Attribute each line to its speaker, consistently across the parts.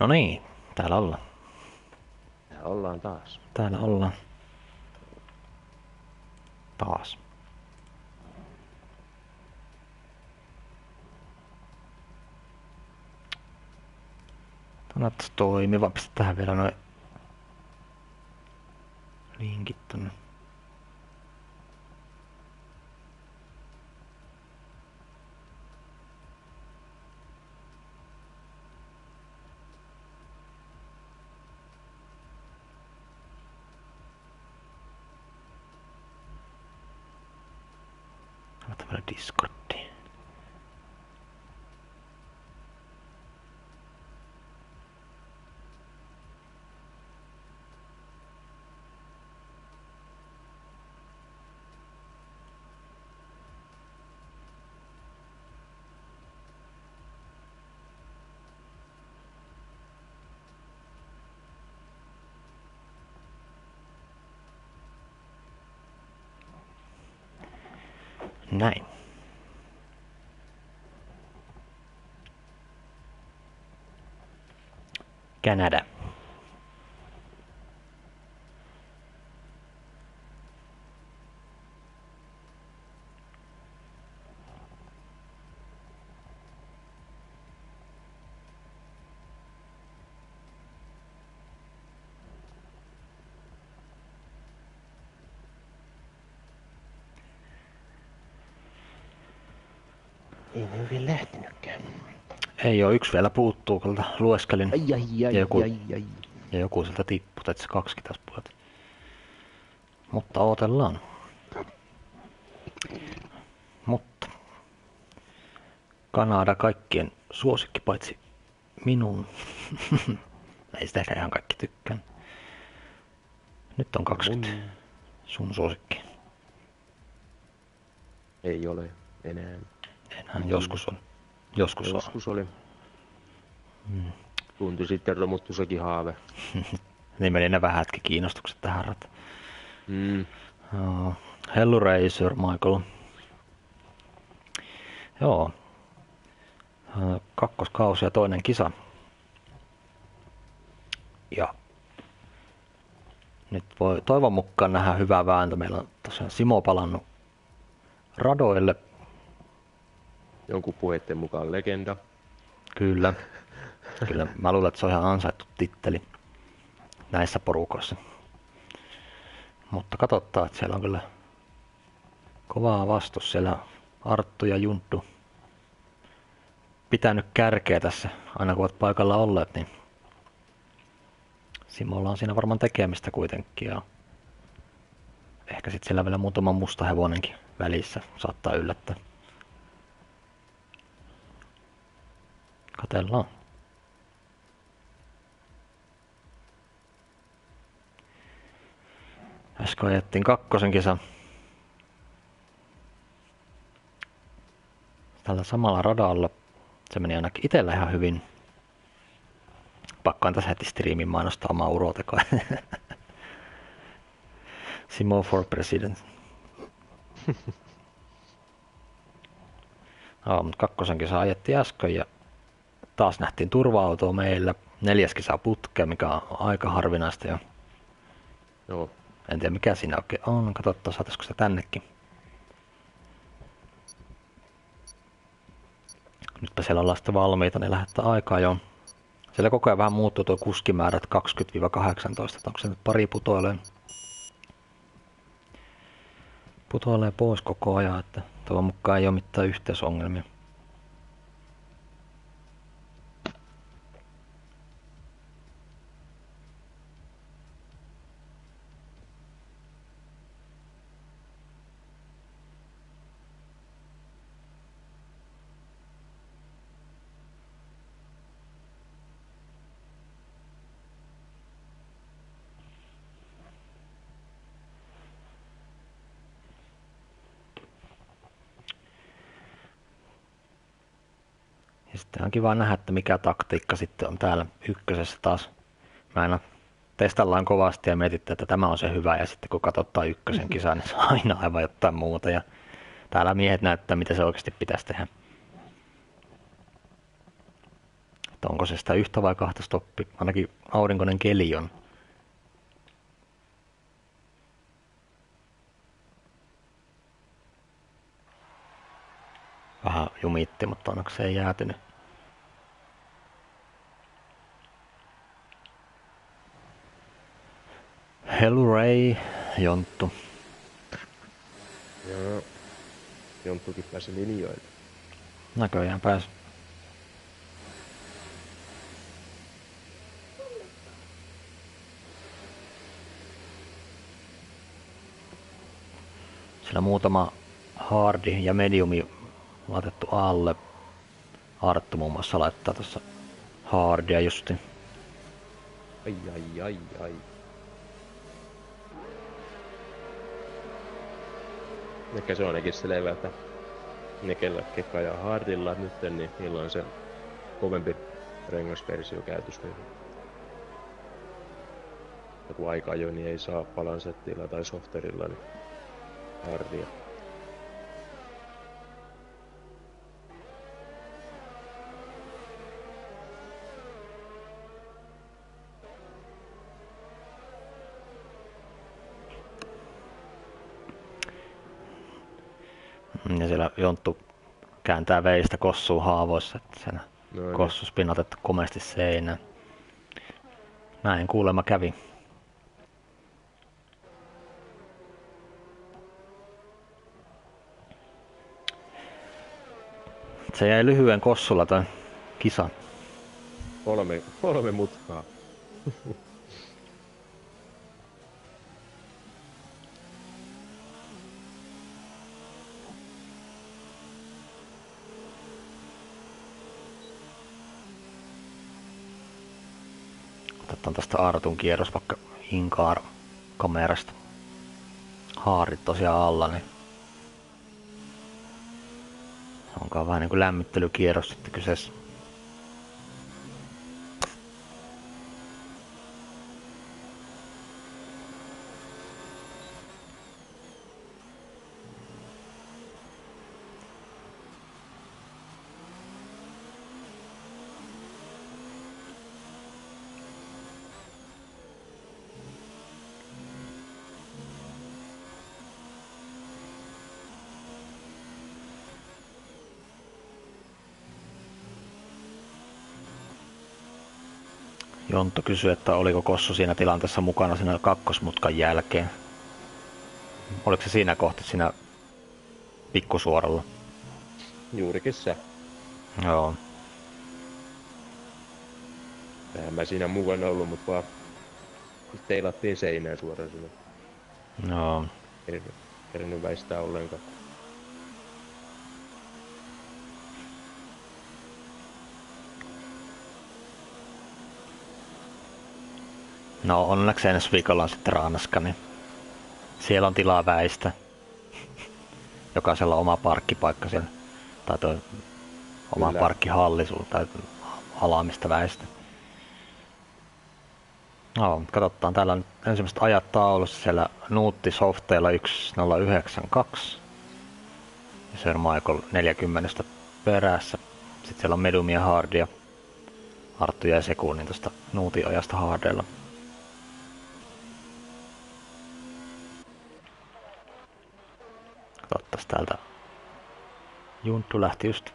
Speaker 1: No niin, täällä ollaan.
Speaker 2: Ja ollaan taas.
Speaker 1: Täällä ollaan. Taas. Näyttäisi toimiva. Pistetään vielä noin linkit tonne. Laita vielä Discordiin. Näin. Kanada.
Speaker 2: Ei ne vielä lähtenytkään.
Speaker 1: Ei oo yksi vielä puuttuu, kulta lueskelin.
Speaker 2: Ai ai ai
Speaker 1: Ja joku-
Speaker 2: ai ai.
Speaker 1: Ja joku sieltä tippuu, että se kaksi taas puolet. Mutta odotellaan. Mutta Kanada kaikkien suosikki paitsi minun. Ei sitä ehkä ihan kaikki tykkään. Nyt on 20
Speaker 2: Mun
Speaker 1: sun suosikki.
Speaker 2: ei ole enää.
Speaker 1: Enhän joskus on. Joskus on.
Speaker 2: Joskus oli. Tunti sitten romuttu sekin haave.
Speaker 1: Niin meni ne vähätkin kiinnostukset tähän rataan.
Speaker 2: Mm.
Speaker 1: Joo. Hellraiser, Michael. Joo. Kakkoskausi ja toinen kisa. Ja nyt voi toivon mukaan nähdä hyvää vääntö. Meillä on tosiaan Simo palannut radoille.
Speaker 2: Jonkun puheitten mukaan legenda.
Speaker 1: Kyllä. Kyllä. Mä luulen, että se on ihan ansaittu titteli näissä porukoissa. Mutta katsotaan, että siellä on kyllä kovaa vastus. Siellä Arttu ja Junttu pitänyt kärkeä tässä, aina kun olet paikalla olleet, niin Simolla on siinä varmaan tekemistä kuitenkin. Ja ehkä sitten siellä vielä muutama musta hevonenkin välissä saattaa yllättää. Katellaan. Äsken ajettiin kakkosen kisa. Tällä samalla radalla. Se meni ainakin itsellä ihan hyvin. Pakkaan tässä heti striimin mainostaa omaa urotekoa. Simo for president. Joo, mutta kakkosen kisa ajettiin äsken ja taas nähtiin turva-autoa meillä. Neljäs kisa putkea, mikä on aika harvinaista ja
Speaker 2: Joo.
Speaker 1: En tiedä mikä siinä oikein on. Katsotaan, saataisiko se tännekin. Nytpä siellä ollaan sitten valmiita, niin lähettää aikaa jo. Siellä koko ajan vähän muuttuu tuo kuskimäärä, että 20-18, että onko se nyt pari putoilee. Putoilee pois koko ajan, että toivon mukaan ei ole mitään yhteysongelmia. On kiva nähdä, että mikä taktiikka sitten on täällä ykkösessä taas. Mä aina testaillaan kovasti ja mietitään, että tämä on se hyvä. Ja sitten kun katsotaan ykkösen kisaa, niin se on aina aivan jotain muuta. Ja täällä miehet näyttää, mitä se oikeasti pitäisi tehdä. Että onko se sitä yhtä vai kahta stoppi. Ainakin aurinkoinen keli on. Vähän jumitti, mutta onneksi se ei jäätynyt. Hellray, Jonttu.
Speaker 2: Joo. Jonttukin pääsi linjoille.
Speaker 1: Näköjään pääsi. Sillä muutama hardi ja mediumi laitettu alle. Arttu muun muassa laittaa tuossa hardia justi.
Speaker 2: Ai ai ai ai. Ehkä se on ainakin selvä, että ne kellä kekka ja hardilla nyt, niin niillä on se kovempi rengasversio käytössä. Niin ja kun aika jo, niin ei saa palansettilla tai softerilla niin hardia.
Speaker 1: Ja siellä Jonttu kääntää veistä kossuu haavoissa, että sen
Speaker 2: No niin.
Speaker 1: kossus pinotettu komeasti seinään. Näin kuulemma kävi. Se jäi lyhyen kossulla toi kisa.
Speaker 2: Kolme, kolme mutkaa.
Speaker 1: Otetaan tästä Aartun kierros vaikka Inkaar kamerasta. Haarit tosiaan alla, niin onkaan vähän niin kuin lämmittelykierros sitten kyseessä. Jontto kysyi, että oliko Kossu siinä tilanteessa mukana siinä kakkosmutkan jälkeen. Oliko se siinä kohti siinä pikkusuoralla?
Speaker 2: Juurikin se.
Speaker 1: Joo.
Speaker 2: Eihän mä siinä mukana ollut, mutta vaan teilattiin seinään suoraan sinne.
Speaker 1: Joo.
Speaker 2: Ei kerännyt väistää ollenkaan.
Speaker 1: No onneksi ensi viikolla on sitten Raanaska, niin siellä on tilaa väistä. Jokaisella on oma parkkipaikka siellä. Tai toi oma
Speaker 2: Kyllä.
Speaker 1: parkkihalli tai ala, mistä väistä. No, katsotaan. Täällä on ensimmäiset ajat taulussa siellä Nuutti Softeilla 1092. Ja Sir Michael 40 perässä. Sitten siellä on Medumia Hardia. Arttu jäi sekunnin tuosta Nuutin ajasta Hardeilla. Katsotaan täältä. Junttu lähti just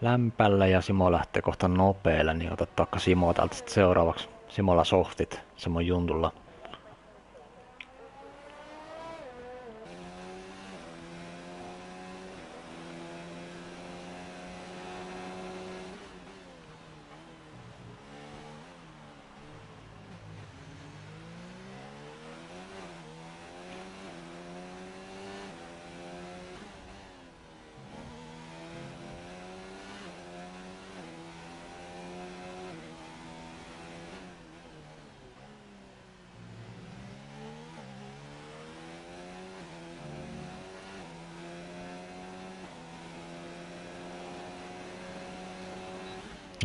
Speaker 1: lämpällä ja Simo lähtee kohta nopealla, niin otetaan vaikka Simo täältä sitten seuraavaksi. Simolla softit, Simo Juntulla.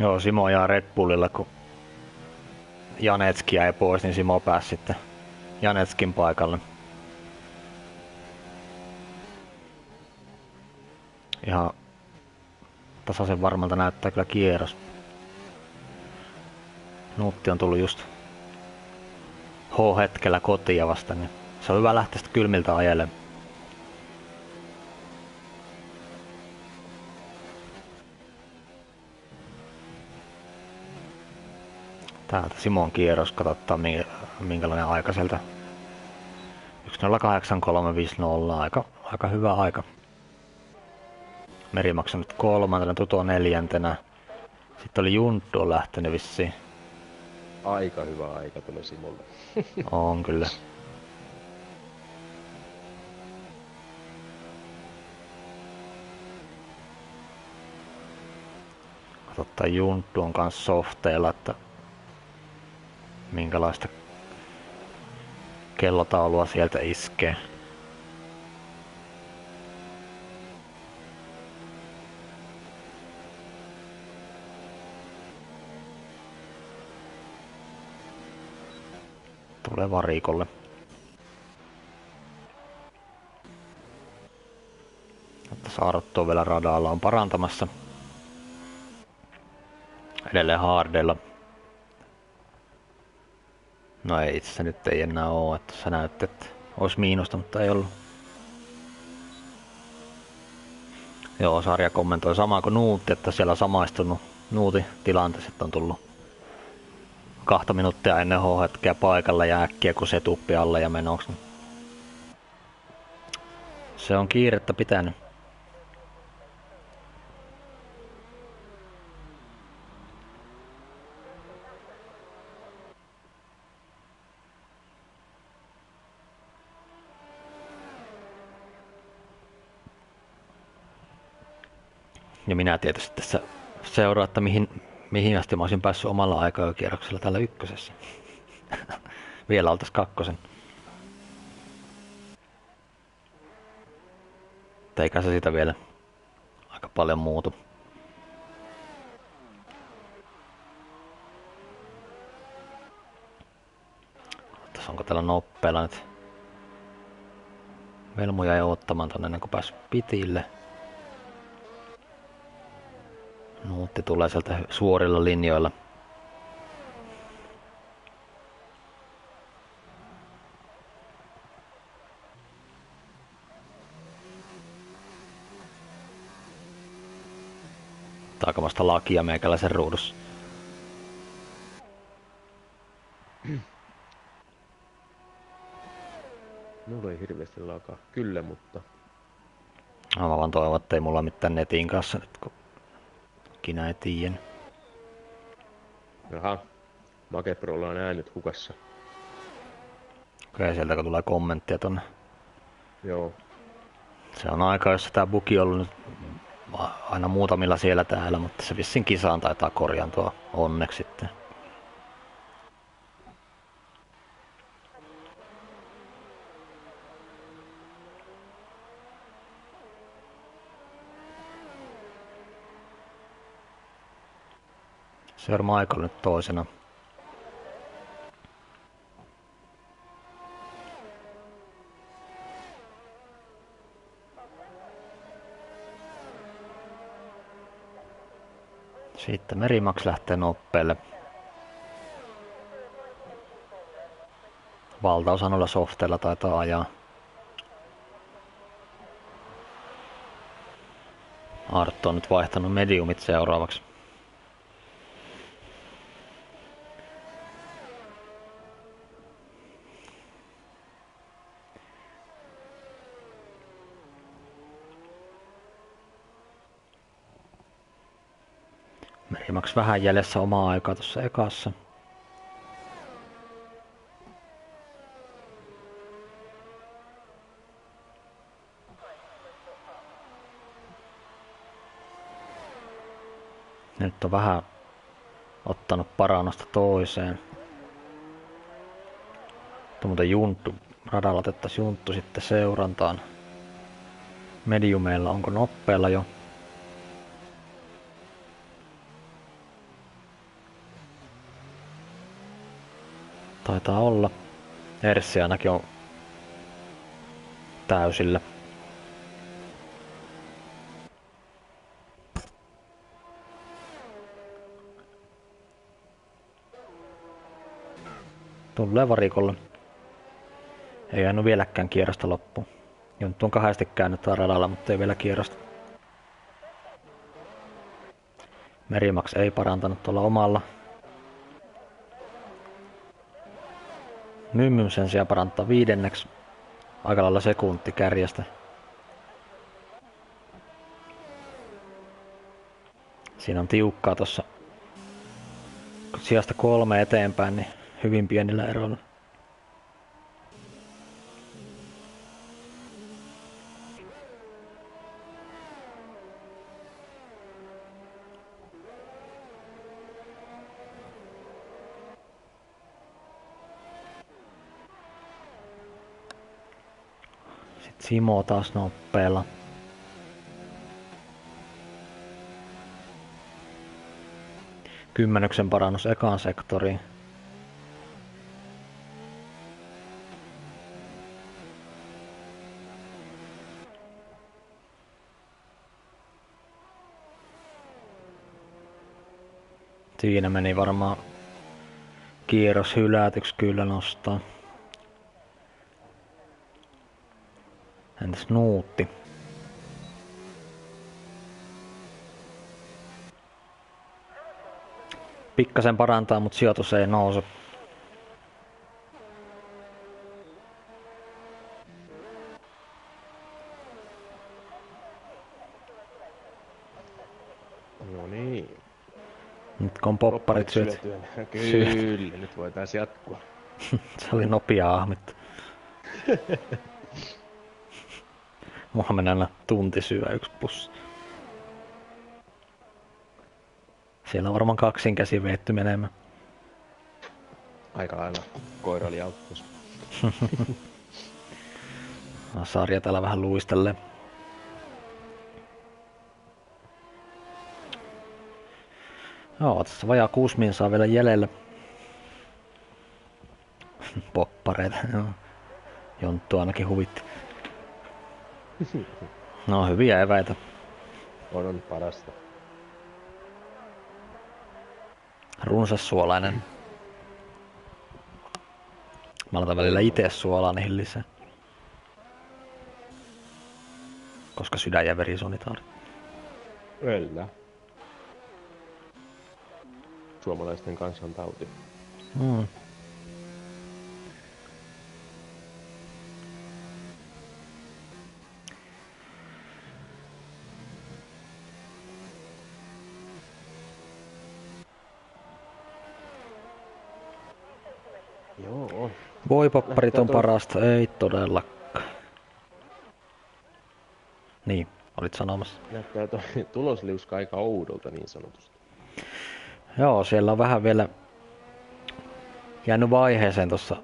Speaker 1: Joo, Simo ajaa Red Bullilla, kun Janetski jäi pois, niin Simo pääsi sitten Janetskin paikalle. Ihan tasaisen varmalta näyttää kyllä kierros. Nuutti on tullut just H-hetkellä kotia vasta, niin se on hyvä lähteä sitten kylmiltä ajelemaan. Täältä Simon kierros, katsotaan minkälainen aika sieltä. 1.08.350, aika, aika hyvä aika. Merimaksa nyt kolmantena, Tuto neljäntenä. Sitten oli Junttu on lähtenyt vissiin.
Speaker 2: Aika hyvä aika tuli Simolle.
Speaker 1: on kyllä. Katsotaan Junttu on kanssa softeilla, että minkälaista kellotaulua sieltä iskee. Tulee varikolle. Että Saarottu on vielä radalla on parantamassa. Edelleen hardella No ei itse nyt ei enää oo, että sä näytti, että olisi miinusta, mutta ei ollut. Joo, sarja kommentoi samaa kuin Nuutti, että siellä samaistunut Nuuti tilanteessa, on tullut kahta minuuttia ennen H-hetkeä paikalla ja äkkiä kun se tuppi alle ja menoksi. Se on kiirettä pitänyt. Ja minä tietysti tässä seuraa, että mihin, mihin asti mä olisin päässyt omalla aikakierroksella tällä ykkösessä. Vielä oltais kakkosen. Eikä se sitä vielä aika paljon muutu. Tässä onko täällä nopeella nyt velmuja ei ottamaan tonne ennen kuin pääs pitille. Nuutti tulee sieltä suorilla linjoilla. Takamasta lakia meikäläisen ruudussa.
Speaker 2: Mulla ei hirveästi lakaa. Kyllä, mutta...
Speaker 1: No, mä vaan toivon, että ei mulla mitään netin kanssa nyt, kun ikinä ei tiedä.
Speaker 2: Jaha, Makeprolla on äänet hukassa.
Speaker 1: Okei, sieltä kun tulee kommenttia tonne.
Speaker 2: Joo.
Speaker 1: Se on aika, jos tämä buki on ollut nyt aina muutamilla siellä täällä, mutta se vissiin kisaan taitaa korjaantua onneksi sitten. Sir Michael nyt toisena. Sitten Merimax lähtee noppeelle. Valtaosa noilla softeilla taitaa ajaa. Arttu on nyt vaihtanut mediumit seuraavaksi. Vähän jäljessä omaa aikaa tuossa ekassa. Nyt on vähän ottanut parannusta toiseen. Tuo muuten junttu. Radalla otettaisiin junttu sitten seurantaan. Mediumeilla onko noppeella jo? Taitaa olla. Erssi ainakin on täysillä. Tulee varikolle. Ei jäänyt vieläkään kierrosta loppuun. Junttu on kahdesti käynyt radalla, mutta ei vielä kierrosta. Merimaks ei parantanut tuolla omalla Mymmym sen sijaan parantaa viidenneksi aika lailla sekunti kärjestä. Siinä on tiukkaa tuossa sijasta kolme eteenpäin, niin hyvin pienillä eroilla. Simo taas nopeella. Kymmenyksen parannus ekaan sektoriin. Siinä meni varmaan kierros hylätyksi kyllä nostaa. Entäs Nuutti? Pikkasen parantaa, mutta sijoitus ei nouse.
Speaker 2: No niin.
Speaker 1: Nyt kun on popparit syöt,
Speaker 2: Kyllä, nyt voitaisiin jatkua.
Speaker 1: se oli nopea ahmittu. Mulla menee aina tunti syö yksi pussi. Siellä on varmaan kaksin käsi veetty menemään.
Speaker 2: Aika lailla koira oli auttus.
Speaker 1: Sarja täällä vähän luistelee. Joo, tässä vajaa kuusi minsaa vielä jäljellä. Poppareita, joo. Jonttu ainakin huvitti. No hyviä eväitä.
Speaker 2: On, on parasta.
Speaker 1: Runsassuolainen. Mä laitan välillä itse suolaa niihin lisää. Koska sydän ja verisuonitaudit.
Speaker 2: Kyllä. Suomalaisten kansantauti.
Speaker 1: Mm.
Speaker 2: Joo.
Speaker 1: Voipapparit on parasta, ei todellakaan. Niin, olit sanomassa.
Speaker 2: Näyttää tuo tulosliuska aika oudolta niin sanotusti.
Speaker 1: Joo, siellä on vähän vielä jäänyt vaiheeseen tuossa.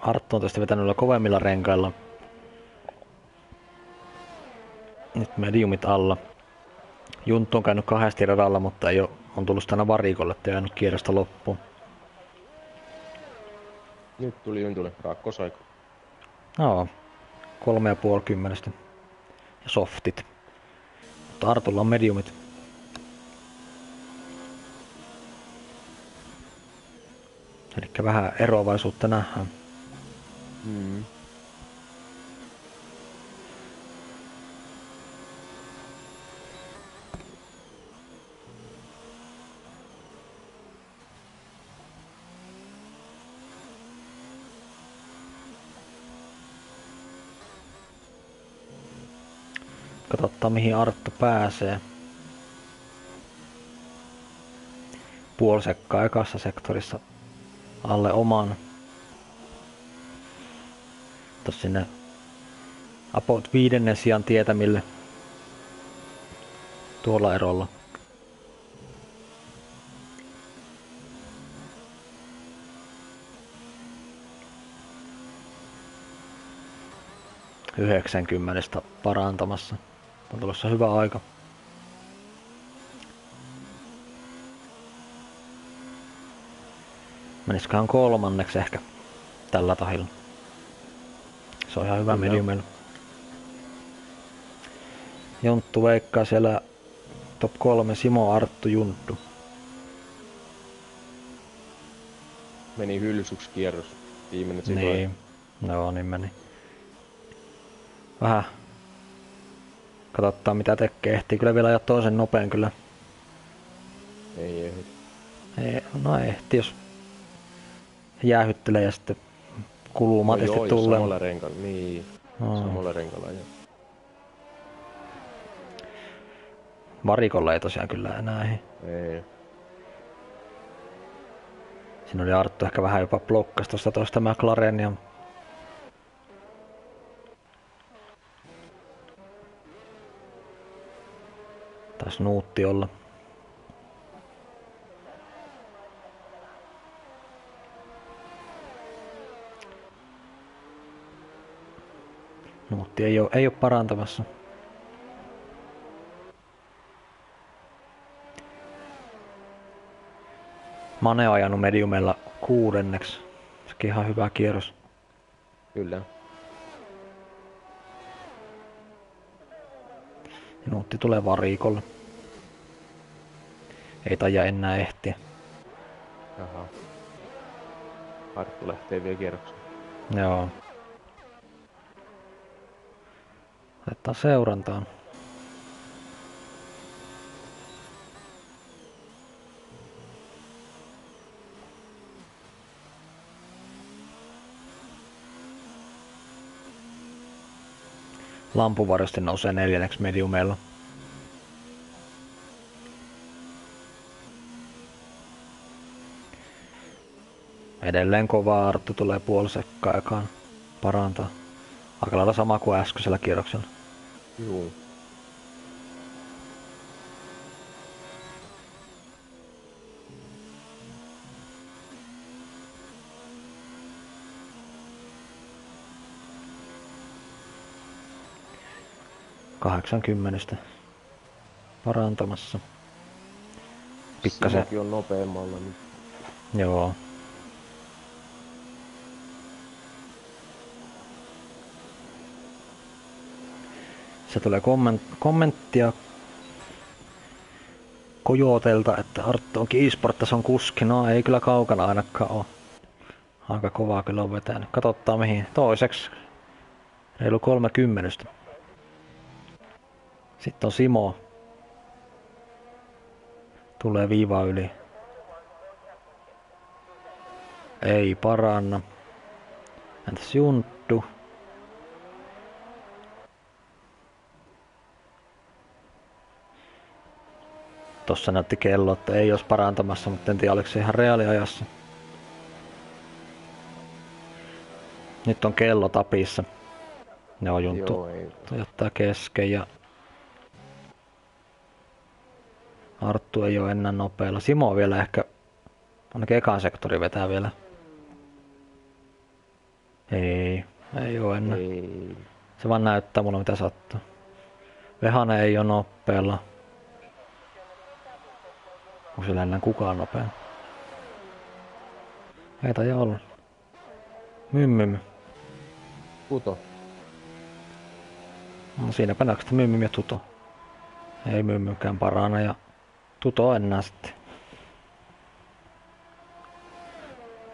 Speaker 1: Arttu on tietysti vetänyt kovemmilla renkailla. Nyt mediumit alla. Junttu on käynyt kahdesti radalla, mutta ei ole, on tullut aina varikolle, ettei jäänyt kierrosta loppuun.
Speaker 2: Nyt tuli Juntulle kakkosaika.
Speaker 1: Joo, kolme ja puoli kymmenestä. Ja softit. Mutta Artulla on mediumit. Eli vähän eroavaisuutta nähdään.
Speaker 2: Mm.
Speaker 1: Katsotaan mihin Arttu pääsee. Puolisekkaa ekassa sektorissa alle oman. Tuossa sinne about viidennen sijan tietämille tuolla erolla. Yhdeksänkymmenestä parantamassa. On tulossa hyvä aika. Menisiköhän kolmanneksi ehkä tällä tahilla. Se on ihan hyvä
Speaker 2: Kyllä.
Speaker 1: mediumilla. Jonttu veikkaa siellä top 3 Simo Arttu Junttu.
Speaker 2: meni hylsyksi kierros. Viimeinen sikoja.
Speaker 1: Niin. Joo, niin meni. Vähän. Katsotaan mitä tekee. Ehtii kyllä vielä ajaa toisen nopean kyllä.
Speaker 2: Ei ehdi.
Speaker 1: Ei, no ehti jos jäähyttelee ja sitten kuluu matisti
Speaker 2: no joo,
Speaker 1: tulee.
Speaker 2: samalla renkalla, niin.
Speaker 1: No.
Speaker 2: Samalla renkalla ja
Speaker 1: Varikolla ei tosiaan kyllä enää. Ei.
Speaker 2: ei.
Speaker 1: Siinä oli Arttu ehkä vähän jopa blokkas tuosta toista McLarenia. Taisi nuutti olla. Nuutti ei ole, ei ole parantamassa. Mane on ajanut mediumella kuudenneksi. Sekin ihan hyvä kierros.
Speaker 2: Kyllä.
Speaker 1: Nuutti tulee varikolle. Ei taja enää ehtiä.
Speaker 2: Jaha. Arttu lähtee vielä kierrokseen.
Speaker 1: Joo. Laittaa seurantaan. Lampuvarjosti nousee neljänneksi mediumella. Edelleen kova Arttu tulee puolisekkaan ekaan parantaa. Aika lailla sama kuin äskeisellä kierroksella.
Speaker 2: Juu.
Speaker 1: Kahdeksankymmenestä parantamassa. Pikkasen,
Speaker 2: Simokin on nopeammalla, niin
Speaker 1: joo. Se tulee komment, kommenttia Kojotelta, että Arttu onkin e-sport on kuski. No ei kyllä kaukana ainakaan ole. Aika kovaa kyllä on vetänyt. Katsotaan mihin. Toiseksi. Reilu 30. Sitten on Simo. Tulee viiva yli. Ei paranna. Entäs Junttu? Tossa näytti kello, että ei olisi parantamassa, mutta en tiedä oliko se ihan reaaliajassa. Nyt on kello tapissa. Joo, Junttu
Speaker 2: joo ei.
Speaker 1: jättää kesken ja Arttu ei ole enää nopealla. Simo on vielä ehkä, ainakin ekan sektori vetää vielä. Ei, ei ole enää.
Speaker 2: Ei.
Speaker 1: Se vaan näyttää mulle mitä sattuu. Vehane ei ole nopealla. Onko sillä enää kukaan nopea? Ei taida olla. Mymmym.
Speaker 2: Puto.
Speaker 1: No siinäpä näkyy mymmym ja tuto. Ei mymmykään parana ja tuto enää sitten.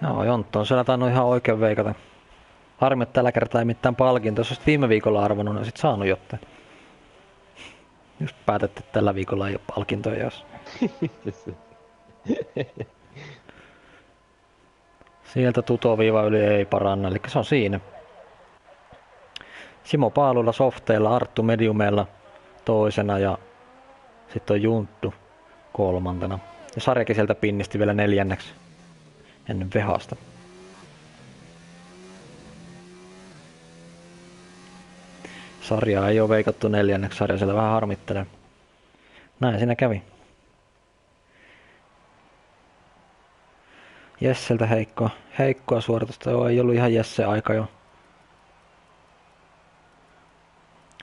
Speaker 1: Joo, Jonttu on siellä tainnut ihan oikein veikata. Harmi, että tällä kertaa ei mitään palkintoa. Jos olisit viime viikolla arvonnut, niin sit saanut jotain. Just päätetty, että tällä viikolla ei ole palkintoja, jos sieltä tuto-viiva yli ei paranna, eli se on siinä. Simo Paalulla softeilla, Arttu Mediumella toisena ja sitten on Junttu kolmantena. Ja sarjakin sieltä pinnisti vielä neljänneksi ennen Vehasta. Sarjaa ei ole veikattu neljänneksi, sarja siellä vähän harmittelee. Näin siinä kävi. Jesseltä heikkoa, heikkoa suoritusta, joo, ei ollut ihan Jesse aika jo.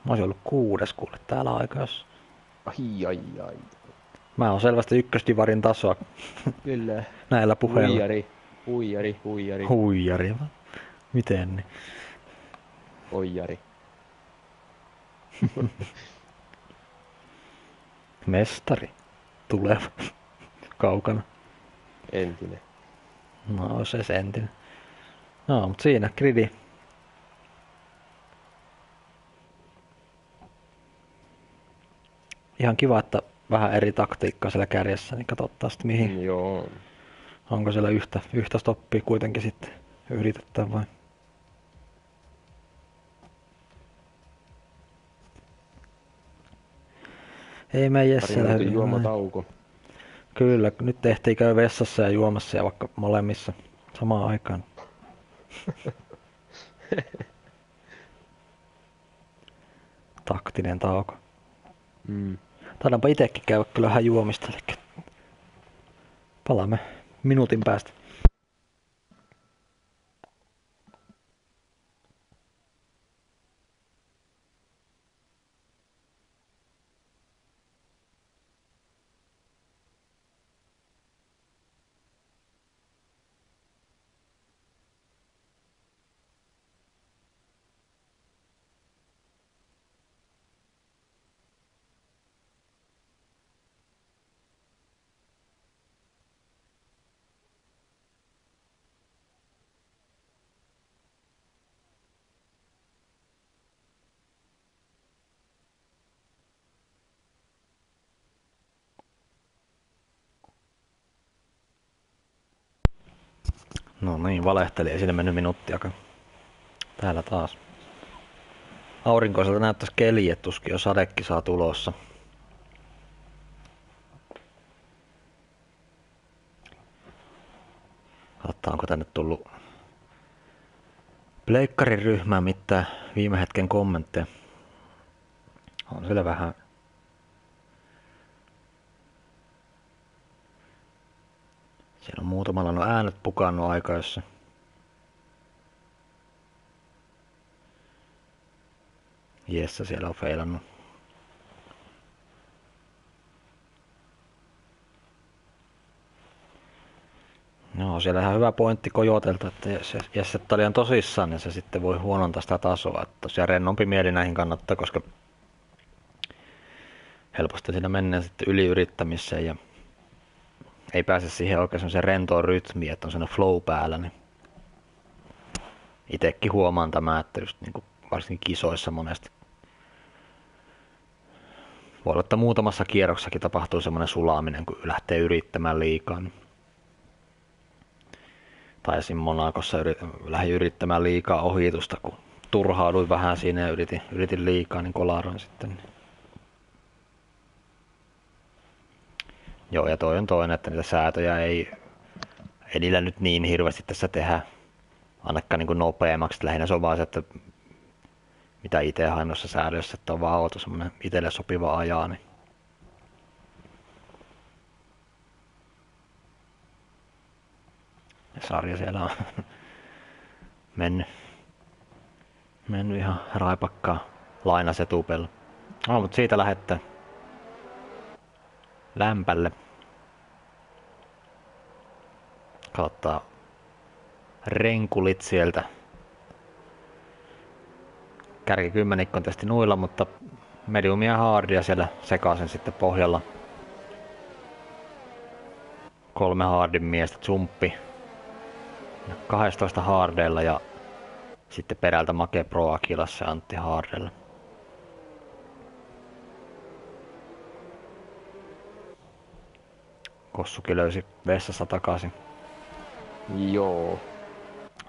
Speaker 1: Mä olisin ollut kuudes kuule täällä aika, jos...
Speaker 2: Ai ai ai.
Speaker 1: Mä oon selvästi ykköstivarin tasoa
Speaker 2: Kyllä.
Speaker 1: näillä puheilla.
Speaker 2: Huijari. Huijari, huijari,
Speaker 1: Huijari. Miten niin?
Speaker 2: huijari.
Speaker 1: Mestari. Tuleva. Kaukana.
Speaker 2: Entinen.
Speaker 1: No se sentin. No, mutta siinä gridi. Ihan kiva, että vähän eri taktiikkaa siellä kärjessä, niin katsotaan sitten mihin.
Speaker 2: Joo.
Speaker 1: Onko siellä yhtä, yhtä stoppia kuitenkin sitten yritettävä vai? Ei me Jesse lähde.
Speaker 2: juomatauko.
Speaker 1: Kyllä, nyt tehtiin käy vessassa ja juomassa ja vaikka molemmissa samaan aikaan. Taktinen tauko.
Speaker 2: Mm.
Speaker 1: Taidaanpa itekin käydä kyllä vähän juomista, eli palaamme minuutin päästä. No niin, valehteli, ei sinne mennyt minuuttiakaan. Täällä taas. Aurinkoiselta näyttäisi keli, että tuskin jo sadekki saa tulossa. Katsotaan, onko tänne tullut Pleikkarin ryhmään mitään viime hetken kommentteja. On siellä vähän Siellä on muutamalla no äänet pukannut aika, Jessa siellä on feilannut. No, siellä ihan hyvä pointti Kojotelta, että jos Jesset oli ihan tosissaan, niin se sitten voi huonontaa sitä tasoa. Että tosiaan rennompi mieli näihin kannattaa, koska helposti siinä mennään sitten yliyrittämiseen ja ei pääse siihen oikein semmoiseen rentoon rytmiin, että on sellainen flow päällä, niin itsekin huomaan tämä, että just niin kuin varsinkin kisoissa monesti voi olla, että muutamassa kierroksessakin tapahtuu semmoinen sulaaminen, kun lähtee yrittämään liikaa. Niin. Tai esim. Monakossa yrit, lähdin yrittämään liikaa ohitusta, kun turhauduin vähän siinä ja yritin, yritin liikaa, niin kolaroin sitten. Niin. Joo, ja toi on toinen, että niitä säätöjä ei, ei niillä nyt niin hirveästi tässä tehdä, ainakaan niin nopeammaksi. Lähinnä se on vaan se, että mitä itse hain noissa säädöissä, että on vaan auto semmoinen itselle sopiva ajaa, niin ja sarja siellä on mennyt, mennyt ihan raipakkaa lainasetupella. No, mutta siitä lähettää lämpälle. Katsotaan renkulit sieltä. Kärki kymmenikko on tietysti nuilla, mutta mediumia hardia siellä sekaisin sitten pohjalla. Kolme hardin miestä, Zumppi. 12 hardeilla ja sitten perältä Make Pro Akilassa Antti Hardella. Kossukin löysi vessassa takaisin.
Speaker 2: Joo.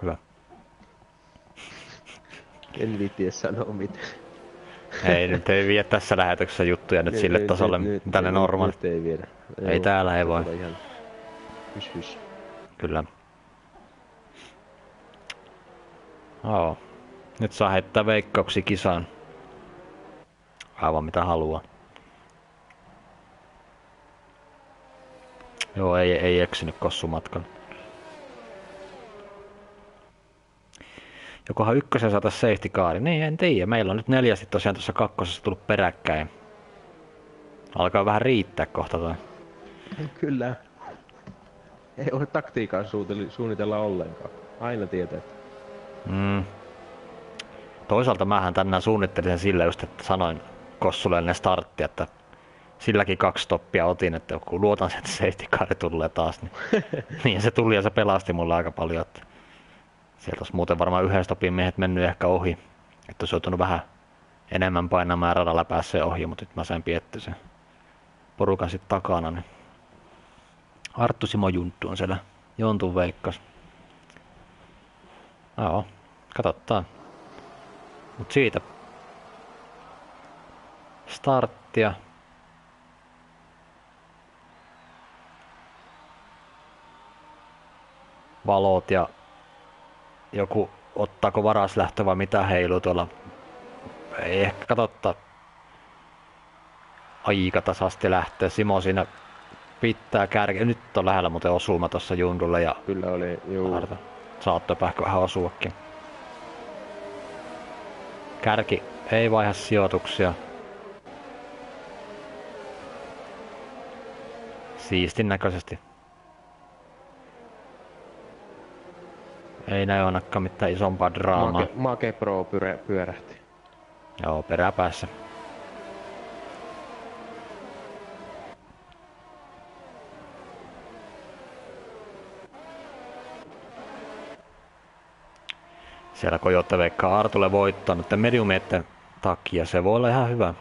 Speaker 1: Hyvä.
Speaker 2: En viitti sanoa mitään.
Speaker 1: Ei nyt ei vie tässä lähetyksessä juttuja nyt sille tasolle, mitä ne normaali.
Speaker 2: Nyt ei viedä.
Speaker 1: Ei täällä ei voi.
Speaker 2: Ihan... Hys, hys.
Speaker 1: Kyllä. Joo. Nyt saa heittää veikkauksi kisaan. Aivan mitä haluaa. Joo, ei, ei eksynyt kossumatkalla. Jokohan ykkösen saata safety car. Niin, en tiedä. Meillä on nyt neljästi tosiaan tuossa kakkosessa tullut peräkkäin. Alkaa vähän riittää kohta toi.
Speaker 2: Kyllä. Ei ole taktiikaa suunnitella, ollenkaan. Aina tietää.
Speaker 1: Mm. Toisaalta mähän tänään suunnittelin sen sille just, että sanoin Kossulle ennen starttia, että silläkin kaksi toppia otin, että kun luotan sen, että safety tulee taas, niin, niin se tuli ja se pelasti mulle aika paljon. Että sieltä olisi muuten varmaan yhden stopin miehet mennyt ehkä ohi. Että olisi joutunut vähän enemmän painamaan radalla pääsee ohi, mutta nyt mä sain pietty sen porukan sitten takana. Niin Arttu Simo Junttu on siellä Jontun veikkas. Joo, katsotaan. Mut siitä starttia. Valot ja joku ottaako varaslähtö vai mitä heiluu tuolla. Ei ehkä katsotaan aika tasasti lähtee. Simo siinä pitää kärkeä. Nyt on lähellä muuten osuma tuossa Jundulle ja
Speaker 2: Kyllä oli, juu.
Speaker 1: Arto. Saattoipa ehkä vähän osuakin. Kärki ei vaiha sijoituksia. Siistin näköisesti. Ei näy ainakaan mitään isompaa draamaa.
Speaker 2: Make, Make Pro pyörä, pyörähti.
Speaker 1: Joo, peräpäässä. Siellä Kojotte veikkaa Artulle voittaa nyt mediumietten takia. Se voi olla ihan hyvä.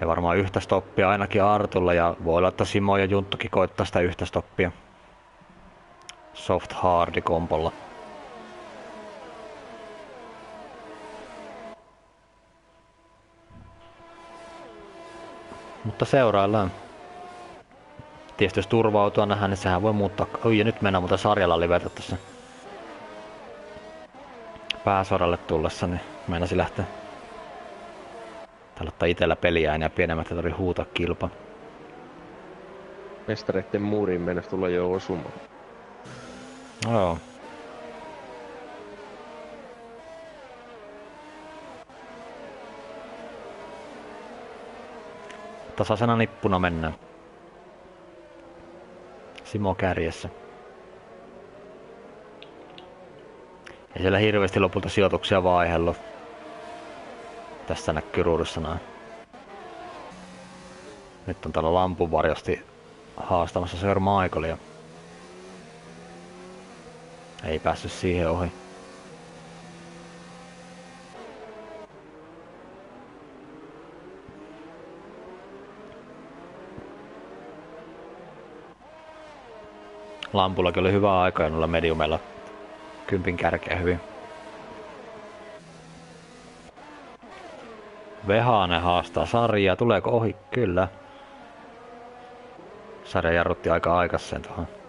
Speaker 1: Ja varmaan yhtä stoppia ainakin Artulla ja voi olla, että Simo ja Junttukin koittaa sitä yhtä stoppia. Soft hardi kompolla. Mutta seuraillaan. Tietysti jos turvautua nähdään, niin sehän voi muuttaa. Oi ja nyt mennään mutta sarjalla livetä tässä pääsoralle tullessa, niin meinasin lähteä tällä itellä peliä ja pienemmät tarvii huutaa kilpa.
Speaker 2: Mestareiden muuriin mennessä tulla jo osuma.
Speaker 1: Joo. Tasaisena nippuna mennään. Simo kärjessä. Ei siellä hirveästi lopulta sijoituksia vaihellut. Tässä näkyy ruudussa näin. Nyt on täällä lampun varjosti haastamassa Sir Michaelia. Ei päässyt siihen ohi. Lampullakin oli hyvä aika noilla mediumilla kympin kärkeä hyvin. Vehanen haastaa sarjaa. Tuleeko ohi? Kyllä. Sarja jarrutti aika aikaisen tuohon.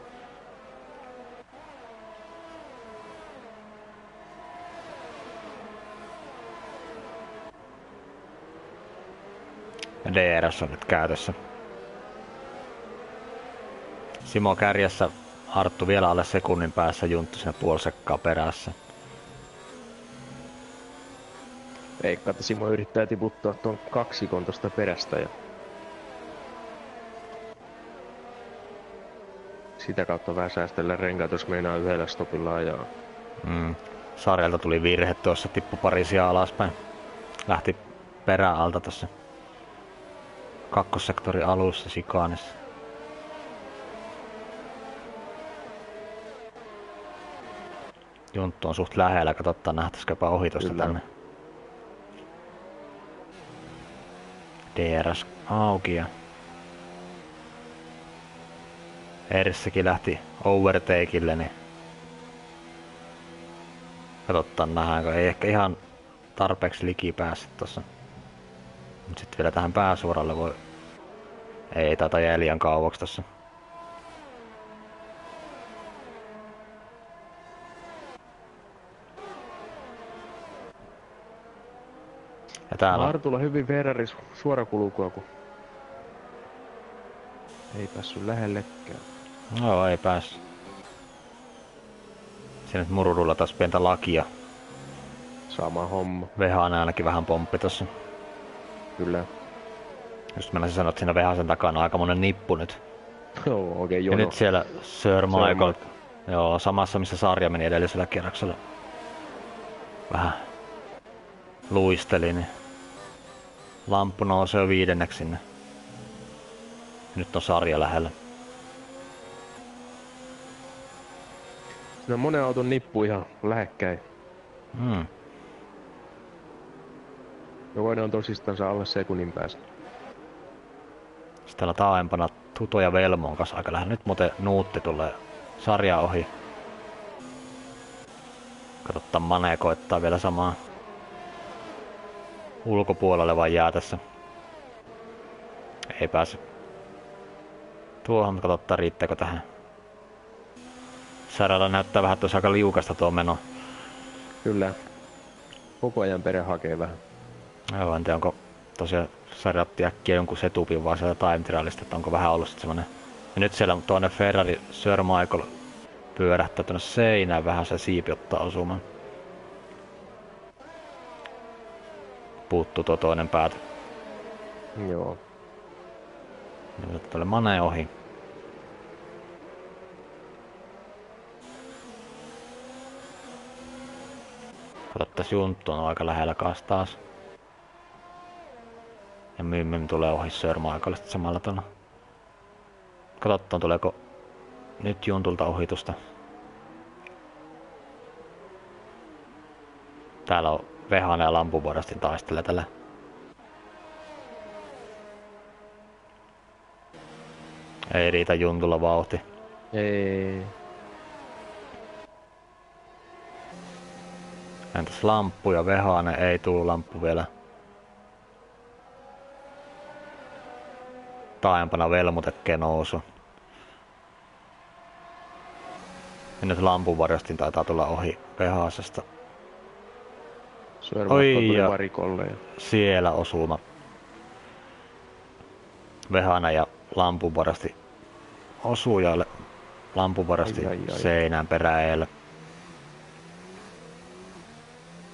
Speaker 1: DRS on nyt käytössä. Simo kärjessä Arttu vielä alle sekunnin päässä, Junttu siinä puoli sekkaa perässä.
Speaker 2: Veikka, että Simo yrittää tiputtaa tuon kaksikon tosta perästä ja sitä kautta vähän säästellä renkaat, jos meinaa yhdellä stopilla ja
Speaker 1: Mm. Sarjalta tuli virhe tuossa, tippu pari sijaa alaspäin. Lähti peräalta tuossa kakkossektorin alussa Sikaanissa. Junttu on suht lähellä, katsotaan nähtäisiköpä ohi
Speaker 2: Kyllä.
Speaker 1: tänne. DRS auki ja Erssäkin lähti overtakeille, niin katsotaan nähdäänkö. Ei ehkä ihan tarpeeksi liki pääse tossa. Mut sitten vielä tähän pääsuoralle voi... Ei taitaa jää liian kauaksi tossa. Ja täällä on
Speaker 2: Artulla hyvin Ferrari su- suorakulkua, kun ei päässyt lähellekään.
Speaker 1: Joo, ei pääs. Siinä nyt murudulla taas pientä lakia.
Speaker 2: Sama homma,
Speaker 1: Vehanen ainakin vähän pomppi tossa.
Speaker 2: Kyllä.
Speaker 1: Just mä sanoa, että siinä Vehasen takana on aika monen nippu nyt.
Speaker 2: Joo, oikein
Speaker 1: Ja
Speaker 2: jono.
Speaker 1: nyt siellä Sir Michael,
Speaker 2: Michael.
Speaker 1: joo, samassa missä sarja meni edellisellä kierroksella. Vähän luisteli, niin Lamppu nousee viidenneksi sinne. Nyt on sarja lähellä.
Speaker 2: Siinä on monen auton nippu ihan lähekkäin.
Speaker 1: Hmm.
Speaker 2: Jokainen on tosistansa alle sekunnin päästä.
Speaker 1: Sitten täällä taaempana Tuto ja Velmo on kanssa aika lähellä. Nyt muuten Nuutti tulee sarja ohi. Katsotaan Mane koittaa vielä samaa. Ulkopuolelle vai jää tässä. Ei pääse. Tuohon katsotaan riittääkö tähän. Saralla näyttää vähän tuossa aika liukasta tuo meno.
Speaker 2: Kyllä. Koko ajan perhe hakee vähän.
Speaker 1: Joo, en tiedä onko tosiaan sarjatti äkkiä jonkun setupin vaan sieltä time trialista, että onko vähän ollut sitten semmonen... Ja nyt siellä tuonne Ferrari Sir Michael pyörähtää tuonne seinään vähän se siipi ottaa osumaan. Puuttuu tuo toinen päätä.
Speaker 2: Joo.
Speaker 1: Ja nyt tulee Mane ohi. Katsottaas Junttu on aika lähellä kanssa taas. Ja Mymmim tulee ohi Sir Michaelista samalla tavalla. Katsotaan tuleeko nyt Juntulta ohitusta. Täällä on Vehane ja Lampuvuodastin taistelee tällä. Ei riitä Juntulla vauhti.
Speaker 2: Ei.
Speaker 1: Entäs lamppu ja Vehane? Ei tuu lamppu vielä. Taaempana Velmu tekee nousu. Ja nyt lampuvarjostin taitaa tulla ohi.
Speaker 2: Sörmakko
Speaker 1: Oi, ja-
Speaker 2: varikolle.
Speaker 1: Siellä osuma. Vehana ja lampuvarasti osujalle. Lampuvarasti
Speaker 2: Ai, ai, ai.
Speaker 1: seinään peräjälle.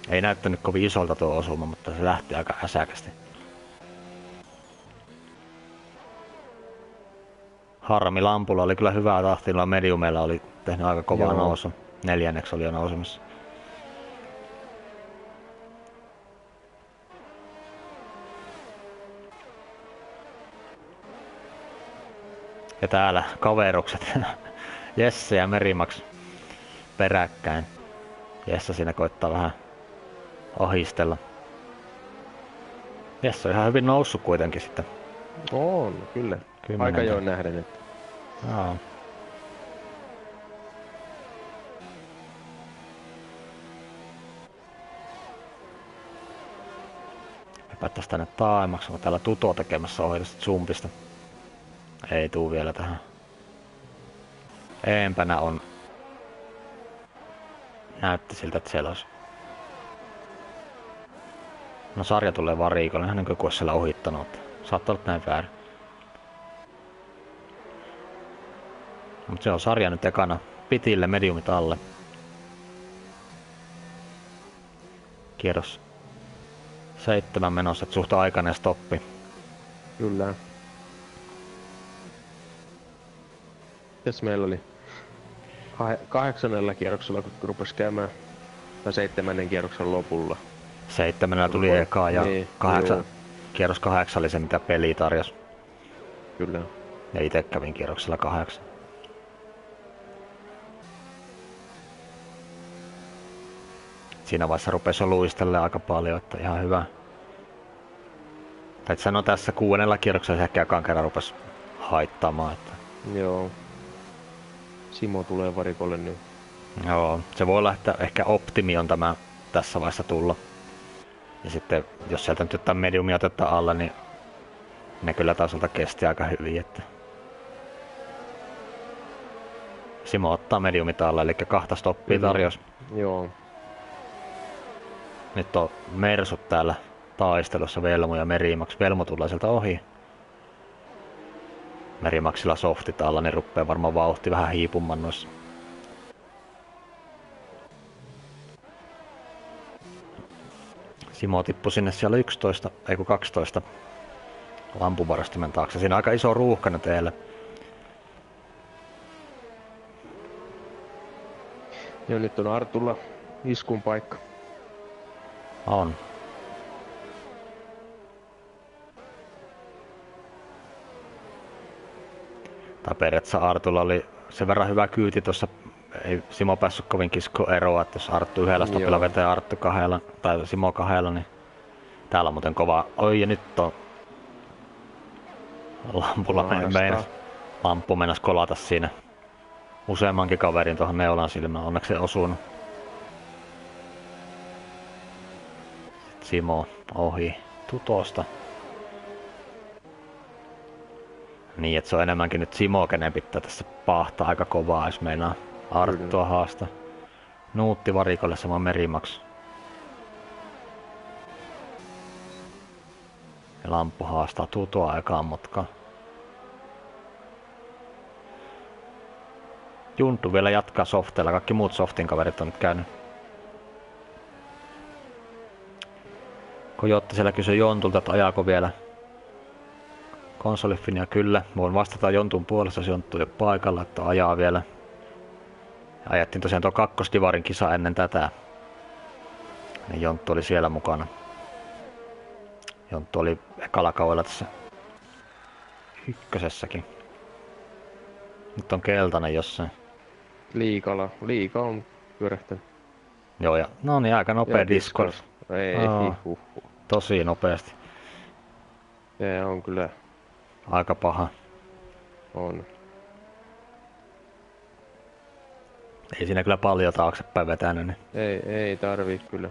Speaker 1: Ei näyttänyt kovin isolta tuo osuma, mutta se lähti aika äsäkästi. Harmi lampulla oli kyllä hyvää tahtia, noilla mediumilla oli tehnyt aika kovaa nousu. Neljänneksi oli jo nousemassa. Ja täällä kaverukset. Jesse ja Merimax peräkkäin. Jesse siinä koittaa vähän ohistella. Jesse on ihan hyvin noussut kuitenkin sitten.
Speaker 2: On, kyllä.
Speaker 1: Kymmenen
Speaker 2: Aika jo nähden, että
Speaker 1: Joo. Hypättäis tänne taaemmaksi, onko täällä Tuto tekemässä ohitusta Zumpista. Ei tuu vielä tähän. Eempänä on... Näytti siltä, että siellä olisi... No sarja tulee varikolle, hän kuin olisi siellä ohittanut. Saattaa olla näin väärin. Mutta se on sarja nyt ekana pitille mediumit alle. Kierros seitsemän menossa, että suht aikainen stoppi.
Speaker 2: kyllä. Mitäs meillä oli? Kah- kahdeksannella kierroksella, kun rupesi käymään, tai seitsemännen kierroksen lopulla.
Speaker 1: Seitsemänellä tuli
Speaker 2: Voi-
Speaker 1: eka ja
Speaker 2: niin,
Speaker 1: kahdeksan,
Speaker 2: joo.
Speaker 1: kierros kahdeksan oli se, mitä peli tarjosi.
Speaker 2: Kyllä.
Speaker 1: Ja itse kävin kierroksella kahdeksan. Siinä vaiheessa rupesi jo luistella aika paljon, että ihan hyvä. Tai sano tässä kuudennella kierroksella ehkä ekan kerran rupesi haittaamaan. Että
Speaker 2: Joo. Simo tulee varikolle nyt.
Speaker 1: Joo, se voi olla, että ehkä optimi on tämä tässä vaiheessa tulla. Ja sitten jos sieltä nyt jotain mediumia otetaan alle, niin ne kyllä tasolta kesti aika hyvin. Että... Simo ottaa mediumit alle, eli kahta stoppia tarjos.
Speaker 2: Joo.
Speaker 1: Nyt on Mersut täällä taistelussa Velmo ja Merimax. Velmo tulee sieltä ohi. Merimaxilla softit alla, niin rupeaa varmaan vauhti vähän hiipumaan noissa. Simo tippui sinne siellä 11, ei kun 12 lampuvarastimen taakse. Siinä on aika iso ruuhka nyt teille.
Speaker 2: Ja nyt on Artulla iskun paikka.
Speaker 1: On. Tapereetsa Artulla oli sen verran hyvä kyyti tuossa ei Simo päässyt kovin kisko eroa, että jos Arttu yhdellä stopilla vetää ja Arttu kahdella, tai Simo kahdella, niin täällä on muuten kova. Oi ja nyt on lampulla no, meinas, lamppu meinas kolata siinä useammankin kaverin tuohon neulan silmään, onneksi se osunut. Simo ohi tutosta. Niin, että se on enemmänkin nyt Simo, kenen pitää tässä pahtaa aika kovaa, jos meinaa Arttua haasta. Nuutti varikolle sama merimaksu. Ja lamppu haastaa tutua aikaan mutkaan. Juntu vielä jatkaa softeilla, kaikki muut softin kaverit on nyt käynyt. Kojotti siellä kysyi Jontulta, että ajaako vielä konsolifinia kyllä. Voin vastata Jontun puolesta, se Jonttu jo paikalla, että ajaa vielä. Ja ajettiin tosiaan tuo kakkosdivarin kisa ennen tätä. Niin Jonttu oli siellä mukana. Jonttu oli ekalla kaudella tässä ykkösessäkin. Nyt on keltainen jossain.
Speaker 2: Liikala. Liika on pyörähtänyt.
Speaker 1: Joo, ja no niin, aika nopea discord.
Speaker 2: Ei, oh, huh, huh.
Speaker 1: Tosi nopeasti.
Speaker 2: Se on kyllä.
Speaker 1: Aika paha.
Speaker 2: On.
Speaker 1: Ei siinä kyllä paljon taaksepäin vetänyt. Niin.
Speaker 2: Ei, ei tarvii kyllä.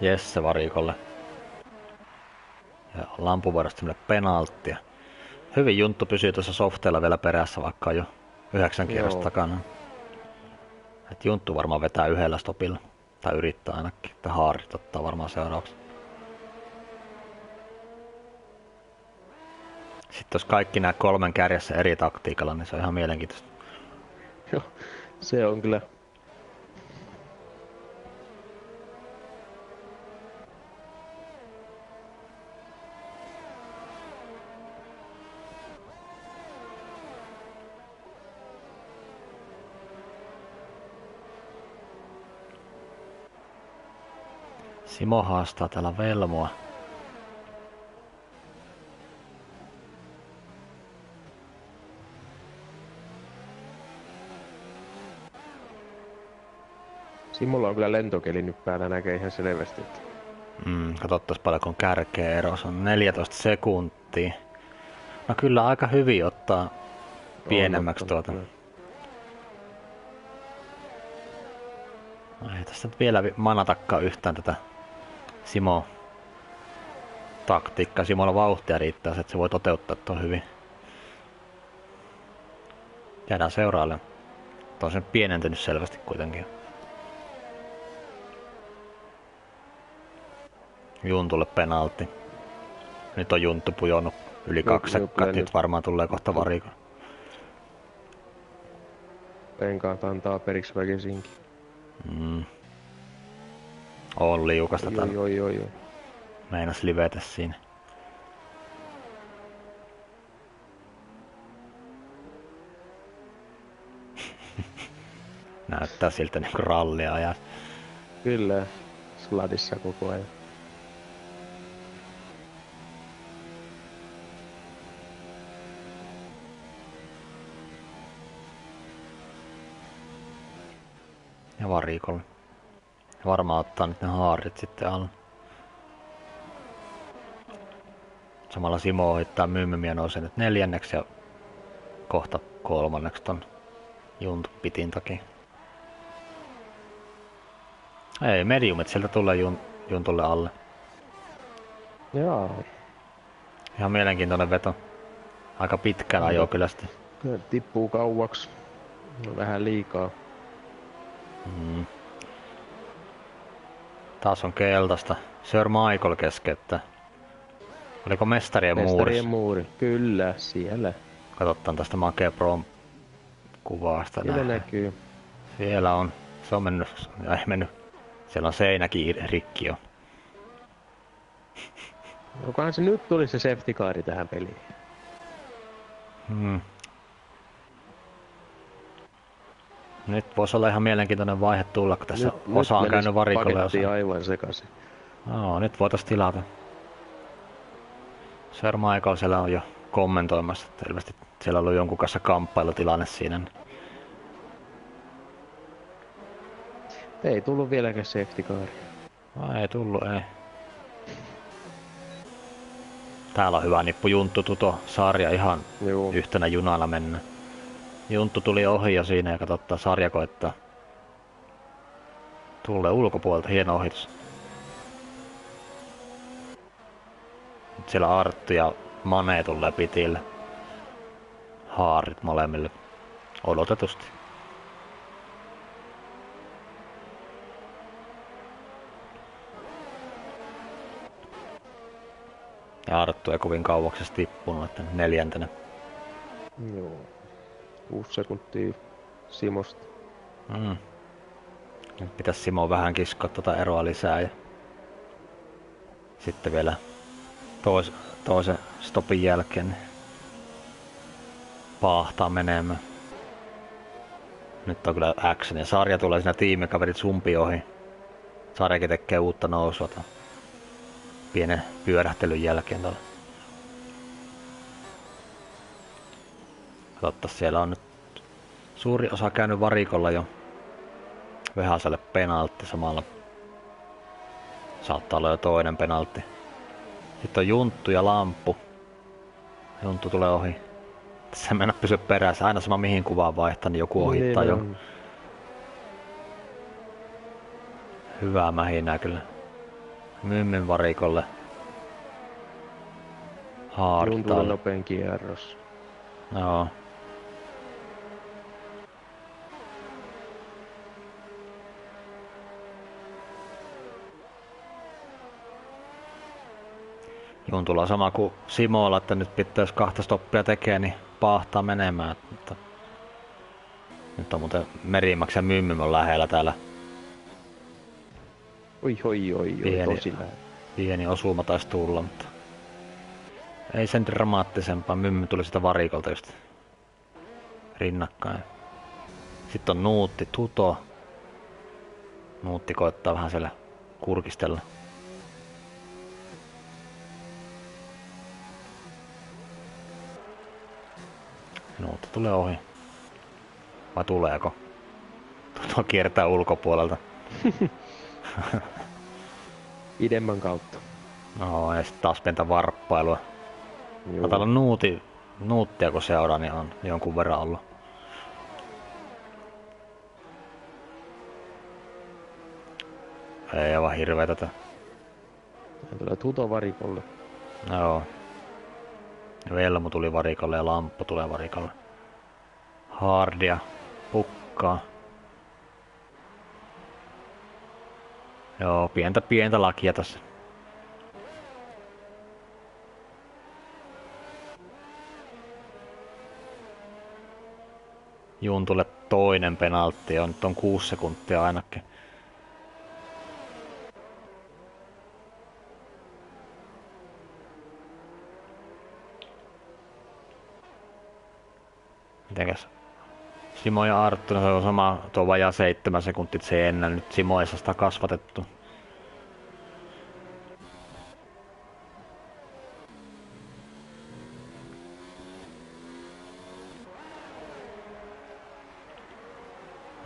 Speaker 1: Jesse varikolle. Ja lampuvuorosta penalttia. Hyvin Junttu pysyy tuossa softeella vielä perässä, vaikka jo yhdeksän kierrosta takana. Et Junttu varmaan vetää yhdellä stopilla. Tai yrittää ainakin. Että haarit ottaa varmaan seuraavaksi. Sitten jos kaikki nämä kolmen kärjessä eri taktiikalla, niin se on ihan mielenkiintoista.
Speaker 2: Joo, se on kyllä
Speaker 1: Simo haastaa täällä Velmoa.
Speaker 2: Simolla on kyllä lentokeli nyt päällä näkee ihan selvästi.
Speaker 1: Mm, katsottais paljonko kärkeä ero. Se on 14 sekuntia. No kyllä aika hyvin ottaa pienemmäksi tuota. No ei tästä vielä manatakaan yhtään tätä Simo taktiikka. Simolla vauhtia riittää, että se voi toteuttaa tuo hyvin. Jäädään seuraalle. Tuo on sen pienentynyt selvästi kuitenkin. Juntulle penalti. Nyt on Junttu pujonnut yli kaksi sekkaa, nyt varmaan tulee kohta variko.
Speaker 2: Penkaat antaa periksi väkisinkin.
Speaker 1: Mm. On liukasta
Speaker 2: Joo, joo, joo, joo.
Speaker 1: Meinas livetä siinä. Näyttää siltä niinku rallia ja...
Speaker 2: Kyllä, sladissa koko ajan.
Speaker 1: Ja varikolle. Varmaan ottaa nyt ne haarit sitten alle. Samalla Simo ohittaa myymimiä nousee nyt neljänneksi ja kohta kolmanneksi ton Juntu pitin takia. Ei, mediumit sieltä tulee jun, Juntulle alle.
Speaker 2: Joo.
Speaker 1: Ihan mielenkiintoinen veto. Aika pitkään ajo kyllä sitten.
Speaker 2: Tippuu kauaksi. Vähän liikaa.
Speaker 1: Mm. Taas on keltaista. Sir Michael keskeyttää. Oliko mestarien,
Speaker 2: mestarien muuri? Kyllä, siellä.
Speaker 1: Katsotaan tästä Make Pro kuvasta.
Speaker 2: Siellä näkyy.
Speaker 1: Siellä on. Se on mennyt, ei mennyt. Siellä on seinäkin rikki jo.
Speaker 2: Onkohan se nyt tuli se safety tähän peliin?
Speaker 1: Hmm. Nyt voisi olla ihan mielenkiintoinen vaihe tulla, kun tässä
Speaker 2: Nyt,
Speaker 1: osa on käynyt varikolle osa...
Speaker 2: aivan sekaisin.
Speaker 1: Joo, nyt voitaisiin tilata. Sir Michael siellä on jo kommentoimassa, että ilmeisesti siellä on ollut jonkun kanssa kamppailutilanne siinä.
Speaker 2: Ei tullut vieläkään safety car.
Speaker 1: Ei tullut, ei. Täällä on hyvä nippu Junttu Tuto sarja ihan
Speaker 2: Joo.
Speaker 1: yhtenä junalla mennä. Junttu tuli ohi jo siinä ja katsottaa sarja koittaa. Tulee ulkopuolelta, hieno ohitus. Nyt siellä Arttu ja Mane tulee pitille. Haarit molemmille. Odotetusti. Ja Arttu ei kovin kauaksessa tippunut, että neljäntenä.
Speaker 2: Joo. 6 sekuntia Simosta.
Speaker 1: Mm. Nyt pitäisi Simo vähän kiskoa tuota eroa lisää ja sitten vielä tois, toisen stopin jälkeen niin paahtaa menemään. Nyt on kyllä action ja sarja tulee siinä tiimikaverit sumpi ohi. Sarjakin tekee uutta nousua pienen pyörähtelyn jälkeen tuolla. Totta siellä on nyt suuri osa käynyt varikolla jo. Vehaselle penaltti samalla. Saattaa olla jo toinen penaltti. Sitten on Junttu ja Lamppu. Junttu tulee ohi. Tässä mennä pysy perässä. Aina sama mihin kuvaan vaihtaa, niin joku ohittaa jo.
Speaker 2: on.
Speaker 1: Hyvää mähinää kyllä. Mymmin varikolle.
Speaker 2: Juntulla
Speaker 1: Haartaa.
Speaker 2: nopein kierros.
Speaker 1: Joo. Juntulla on sama kuin Simolla, että nyt pitää jos kahta stoppia tekee, niin paahtaa menemään. Mutta nyt on muuten Merimax ja on lähellä täällä.
Speaker 2: Oi, oi, oi, oi,
Speaker 1: Pieni.
Speaker 2: tosi lähellä.
Speaker 1: Pieni osuma taisi tulla, mutta ei sen dramaattisempaa. Mymmy tuli sitä varikolta just rinnakkain. Sitten on Nuutti, Tuto. Nuutti koittaa vähän siellä kurkistella. Nuutti tulee ohi. Vai tuleeko? Tuto kiertää ulkopuolelta.
Speaker 2: Idemman kautta.
Speaker 1: No, ja sitten taas pientä varppailua.
Speaker 2: Joo.
Speaker 1: Täällä on nuuti, nuuttia kun seuraa, niin on jonkun verran ollut. Ei aivan hirveä tätä.
Speaker 2: Tulee Tuto varikolle.
Speaker 1: Joo. Velmu tuli varikolle ja Lamppu tulee varikolle. Hardia, pukkaa. Joo, pientä pientä lakia tässä. Juntulle toinen penaltti on, nyt on kuusi sekuntia ainakin. Mitenkäs? Simo ja Arttu, se on sama tuo vajaa seitsemän sekuntit se ennen. Nyt Simo ei saa sitä kasvatettu.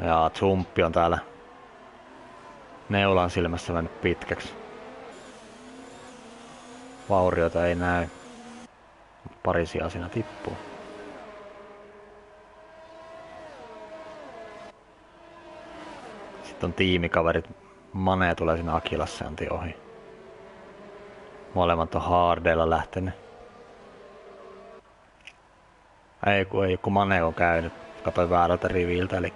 Speaker 1: Ja Zumppi on täällä neulan silmässä mennyt pitkäksi. Vaurioita ei näy. Pari sijaa siinä tippuu. On tiimikaverit. Mane tulee sinne Akilassäänti ohi. Molemmat on Hardeilla lähtenyt. Ei kun, ei kun Mane on käynyt. Katoin väärältä riviltä, eli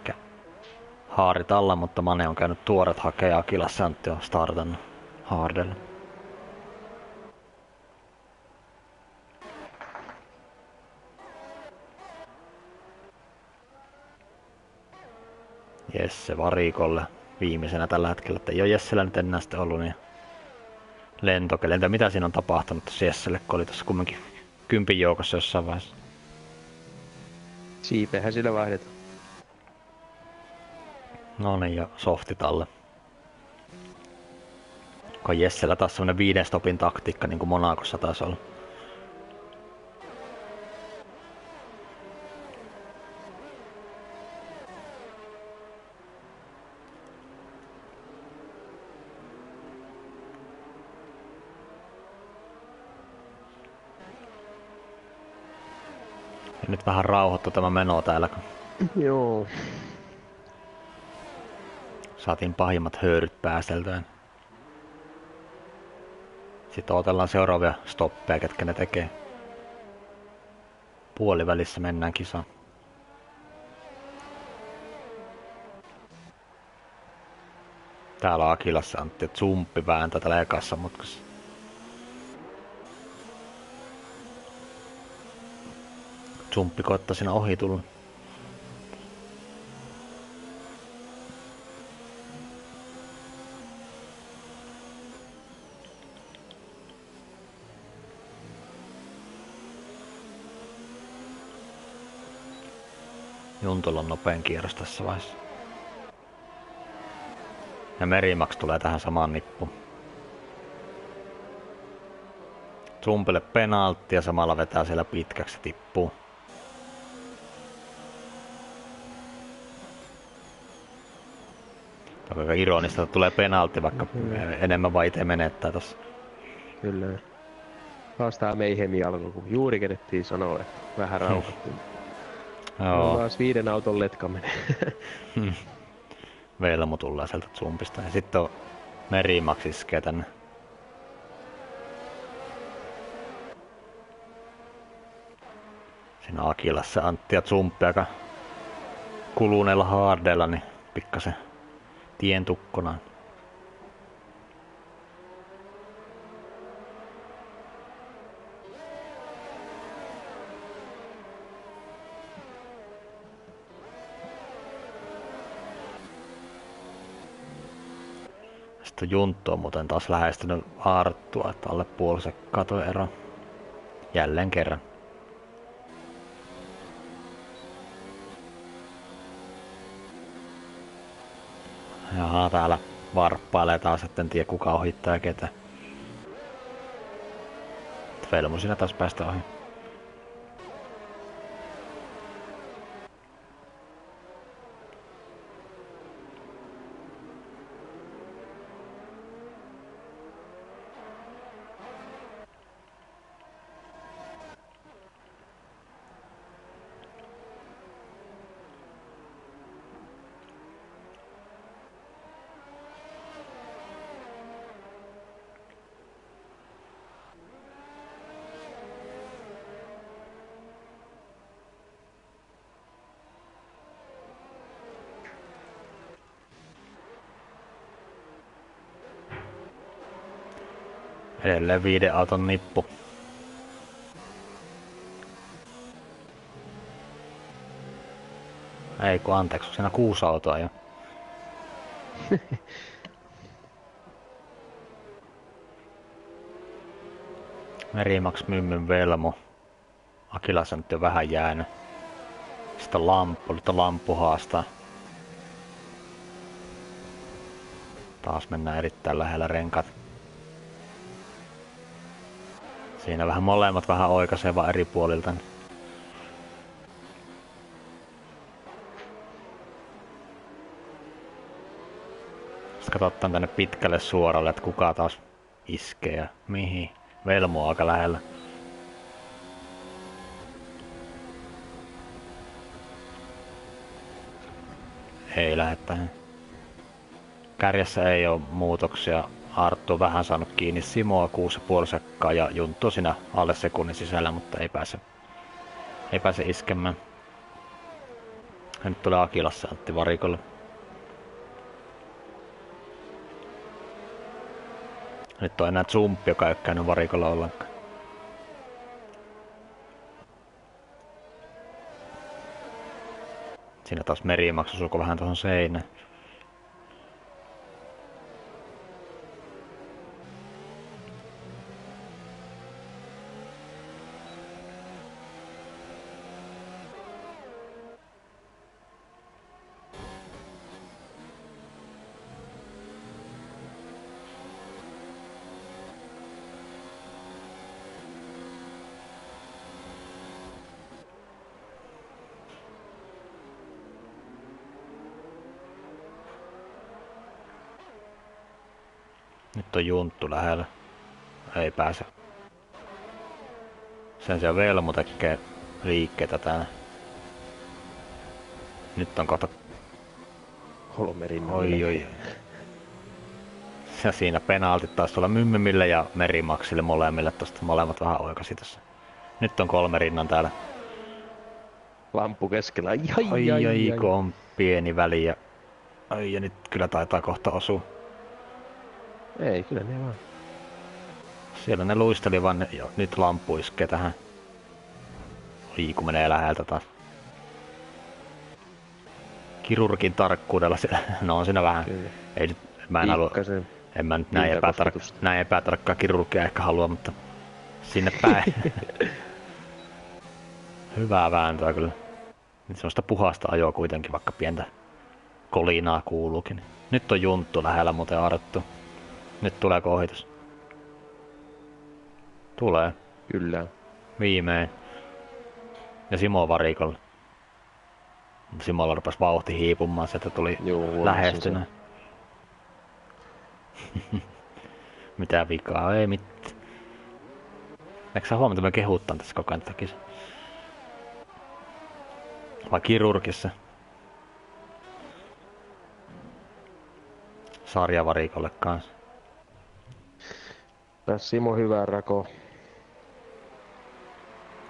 Speaker 1: Haarit alla, mutta Mane on käynyt tuoret hakee ja Akilassäänti on startannut Hardella. Jesse varikolle viimeisenä tällä hetkellä, että ei ole Jessellä nyt enää sitten ollut niin lentokeli. Entä mitä siinä on tapahtunut tässä Jesselle, kun oli tässä kumminkin kympin joukossa jossain vaiheessa.
Speaker 2: Siipehän sillä vaihdetaan.
Speaker 1: No niin, ja softit alle. Kun Jessellä taas semmonen viiden stopin taktiikka, niin kuin Monakossa taas olla. Nyt vähän rauhoittu tämä meno täällä, kun
Speaker 2: Joo.
Speaker 1: saatiin pahimmat höyryt päästeltyä. Sitten odotellaan seuraavia stoppeja, ketkä ne tekee. Puolivälissä mennään kisaan. Täällä on Akilassa Antti, zumppi vääntää täällä ekassa mutkassa. Zumppi koittaa siinä ohi tulla. Juntulla on nopein kierros tässä vaiheessa. Ja Merimax tulee tähän samaan nippuun. Trumpille penaltti ja samalla vetää siellä pitkäksi tippuu. Aika ironista, että tulee penaltti, vaikka enemmän vai itse menettää tossa.
Speaker 2: Kyllä. Taas tää meihemi alkoi, kun juuri kedettiin sanoa, että vähän rauhoittuu.
Speaker 1: Joo.
Speaker 2: Taas viiden auton letka menee.
Speaker 1: Velmu tulee sieltä Zumpista. Ja sitten on Merimax iskee tänne. Siinä Akilassa Antti ja Zumpi aika kuluneella haardeilla, niin pikkasen tien tukkona. Sitten Junttu on muuten taas lähestynyt Arttua, että alle puoli sekkaa toi ero. Jälleen kerran. Jaha, täällä varppailee taas, etten tiedä kuka ohittaa ketä. Velmu siinä taas päästä ohi. Edelleen viiden auton nippu. Ei kun anteeksi, siinä kuusi autoa jo. Merimax Mymmyn Velmo. Akilassa nyt on vähän jäänyt. On lamppu, nyt on lamppu haastaa. Taas mennään erittäin lähellä renkat. Siinä vähän molemmat vähän oikaisee vaan eri puolilta. niin Sitten katsotaan tänne pitkälle suoralle, että kuka taas iskee ja mihin. Velmo aika lähellä. Ei lähde tähän. Kärjessä ei ole muutoksia. Arttu vähän saanut kiinni Simoa 6,5 sekkaa ja Junttu siinä alle sekunnin sisällä, mutta ei pääse, ei pääse iskemään. Ja nyt tulee Akilassa Antti varikolle. Nyt on enää Zumpi, joka ei ole käynyt varikolla ollenkaan. Siinä taas merimaksu sulko vähän tuohon seinään. On Junttu lähellä. Ei pääse. Sen sijaan Velmu tekee liikkeitä täällä. Nyt on kohta...
Speaker 2: Rinnalla.
Speaker 1: Oi oi. Ja siinä penaaltit taas tuolla Mymmimille ja Merimaksille molemmille tosta. Molemmat vähän oikasi tässä. Nyt on kolme rinnan täällä.
Speaker 2: Lamppu keskellä. Ai, ai,
Speaker 1: Ai ai,
Speaker 2: ai, ai.
Speaker 1: kun on pieni väli ja... Ai ja nyt kyllä taitaa kohta osua.
Speaker 2: Ei, kyllä ne vaan.
Speaker 1: Siellä ne luisteli vaan ne, ja nyt lamppu iskee tähän. Oi kun menee läheltä taas. Kirurgin tarkkuudella siellä, no on siinä vähän.
Speaker 2: Kyllä.
Speaker 1: Ei nyt, mä en halua, en mä nyt näin, epätark, näin epätarkkaa kirurgia ehkä halua, mutta sinne päin. Hyvää vääntöä kyllä. Nyt semmoista puhasta ajoa kuitenkin, vaikka pientä kolinaa kuuluukin. Nyt on junttu lähellä muuten Arttu. Nyt tulee ohitus. Tulee.
Speaker 2: Kyllä.
Speaker 1: Viimein. Ja Simo varikolle. Simolla rupesi vauhti hiipumaan, sieltä tuli
Speaker 2: Juu,
Speaker 1: lähestynä. Mitä vikaa? Ei mitään. Eikö sä huomata, että mä kehuttaan tässä koko ajan kisaa? Vai kirurgissa? Sarjavarikolle kanssa.
Speaker 2: Tässä Simo hyvä rako.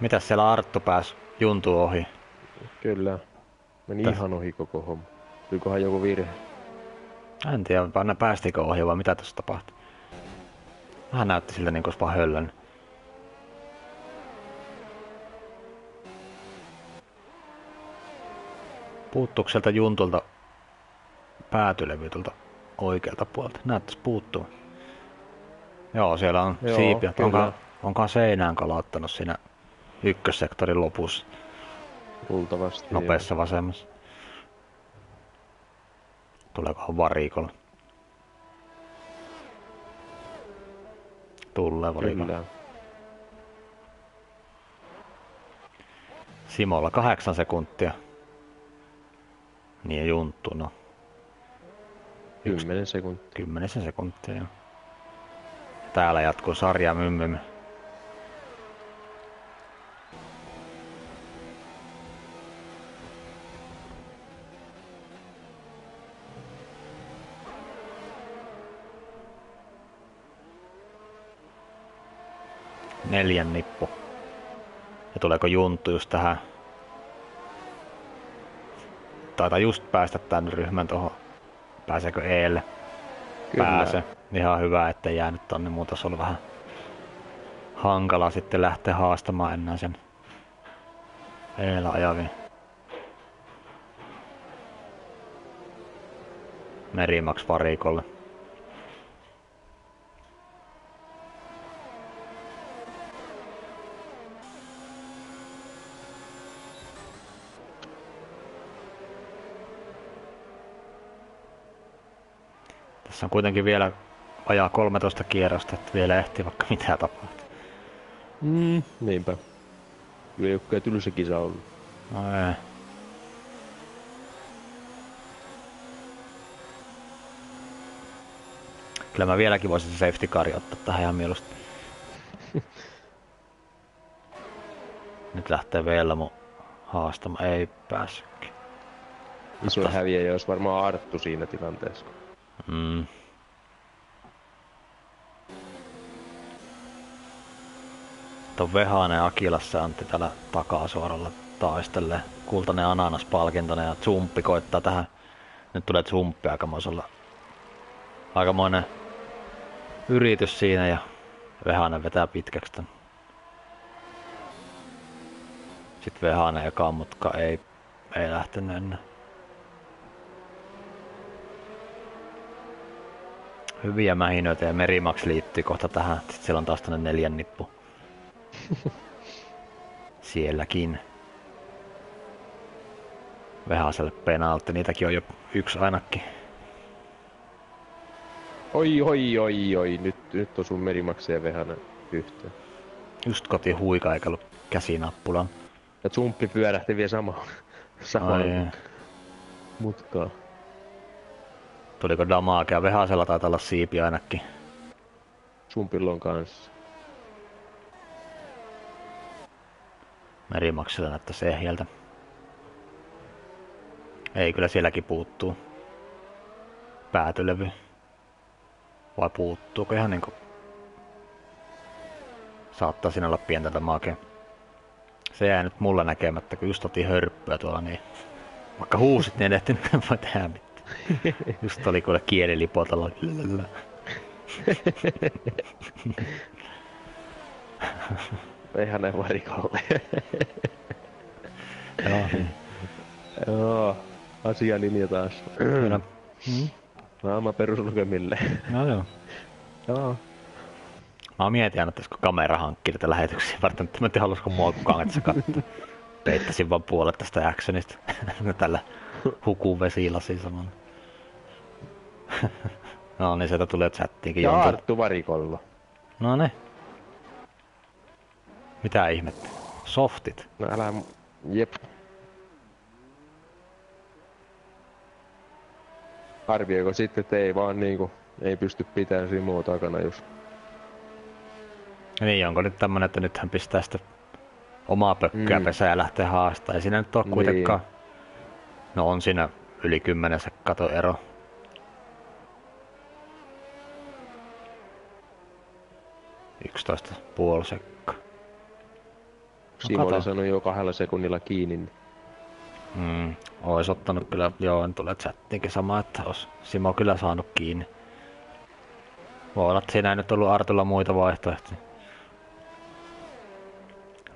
Speaker 1: Mitäs siellä Arttu pääsi juntu ohi?
Speaker 2: Kyllä. Meni
Speaker 1: Täs-
Speaker 2: ihan ohi koko homma. Olikohan joku virhe?
Speaker 1: En tiedä, vaan päästikö ohi vai mitä tässä tapahtui. Vähän näytti siltä niin kuin olisi vaan höllän. Puuttuuko sieltä juntulta päätylevy tuolta oikealta puolelta? Näyttäisi puuttuu. Joo, siellä on
Speaker 2: Joo,
Speaker 1: siipiä.
Speaker 2: kyllä.
Speaker 1: Onkohan, onkohan seinään kalauttanut siinä ykkössektorin lopussa
Speaker 2: Luultavasti. joo.
Speaker 1: nopeassa vasemmassa? Tuleekohan varikolla? Tulee varikolla. Simolla kahdeksan sekuntia. Niin ja Junttu, no Yksi-
Speaker 2: Kymmenen sekuntia.
Speaker 1: kymmenisen sekuntia. Jo. Täällä jatkuu sarja mymmymme. Neljän nippu. Ja tuleeko Junttu just tähän? Taitaa just päästä tän ryhmän tuohon. Pääseekö Eelle?
Speaker 2: Kyllä.
Speaker 1: Pääse. Ihan hyvä, ettei jäänyt tonne. Muuta se oli vähän hankala sitten lähteä haastamaan enää sen Eellä ajavin. Merimaks varikolle. Tässä on kuitenkin vielä vajaa 13 kierrosta, että vielä ehtii vaikka mitä tapahtuu.
Speaker 2: Mm, niinpä. Kyllä joku kyllä tylsä kisa ollut.
Speaker 1: No ei. Kyllä mä vieläkin voisin se safety cari ottaa tähän ihan mieluusti. Nyt lähtee Velmo haastamaan. Ei päässytkin.
Speaker 2: Iso häviäjä olisi varmaan Arttu siinä tilanteessa.
Speaker 1: Mm. Tuon Vehanen Akilassa Antti täällä takasuoralla taistelee. Kultainen ananas palkintona ja Zumppi koittaa tähän. Nyt tulee Zumppi aikamoisella. Aikamoinen yritys siinä ja Vehanen vetää pitkäksi tän. Sitten Vehanen eka, mutta ei, ei lähtenyt enää. Hyviä mähinöitä ja Merimax liittyy kohta tähän. Sitten siellä on taas tänne neljän nippu. Sielläkin. Vehaselle penaltti, niitäkin on jo yksi ainakin.
Speaker 2: Oi, oi, oi, oi. Nyt, nyt on sun merimaksa ja Vehanen yhteen.
Speaker 1: Just koti huika eikä ollut käsinappulan.
Speaker 2: Ja Zumppi pyörähti vielä samaan, samaan
Speaker 1: Ai,
Speaker 2: mutkaan.
Speaker 1: tuliko damakea? Vehasella taitaa olla siipi ainakin.
Speaker 2: sun pillon kanssa.
Speaker 1: Merimaksilla näyttäisi ehjältä. Ei, kyllä sielläkin puuttuu päätylevy. Vai puuttuuko ihan niinku... Saattaa siinä olla pientä damakea. Se jäi nyt mulla näkemättä, kun just otin hörppöä tuolla, niin vaikka huusit, niin en ehtinyt voi tehdä mitään. Just oli kuule kieli lipotella.
Speaker 2: ne varikolle.
Speaker 1: Joo, niin.
Speaker 2: Joo, asialinja taas.
Speaker 1: Kyllä. Mm.
Speaker 2: Naama peruslukemille.
Speaker 1: No joo.
Speaker 2: Joo.
Speaker 1: Mä mietin aina, että olisiko kamera hankkia tätä lähetyksiä varten, mutta mä en tiedä, haluaisiko mua kukaan, että se katsoo. Peittäisin vaan puolet tästä actionista tällä hukun vesilasiin samalla. no niin, sieltä tulee chattiinkin
Speaker 2: Ja. Arttu varikolla.
Speaker 1: No ne. Mitä ihmettä? Softit.
Speaker 2: No älä... Jep. Arvioiko sitten, että ei vaan niinku, ei pysty pitämään Simoa takana, jos
Speaker 1: Niin, onko nyt tämmönen, että nyt hän pistää sitä omaa pökköä
Speaker 2: Mm.
Speaker 1: pesää ja lähtee haastaa. Ei siinä nyt ole
Speaker 2: Niin.
Speaker 1: kuitenkaan... No on siinä yli 10 se katoero. Yksitoista puoli sekka.
Speaker 2: Simo
Speaker 1: kato.
Speaker 2: oli saanut jo kahdella sekunnilla kiinni. niin
Speaker 1: Mm, ois ottanut kyllä, joo, en tule chattiinkin sama, että ois Simo kyllä saanut kiinni. Voi olla, että siinä ei nyt ollut Artulla muita vaihtoehtoja.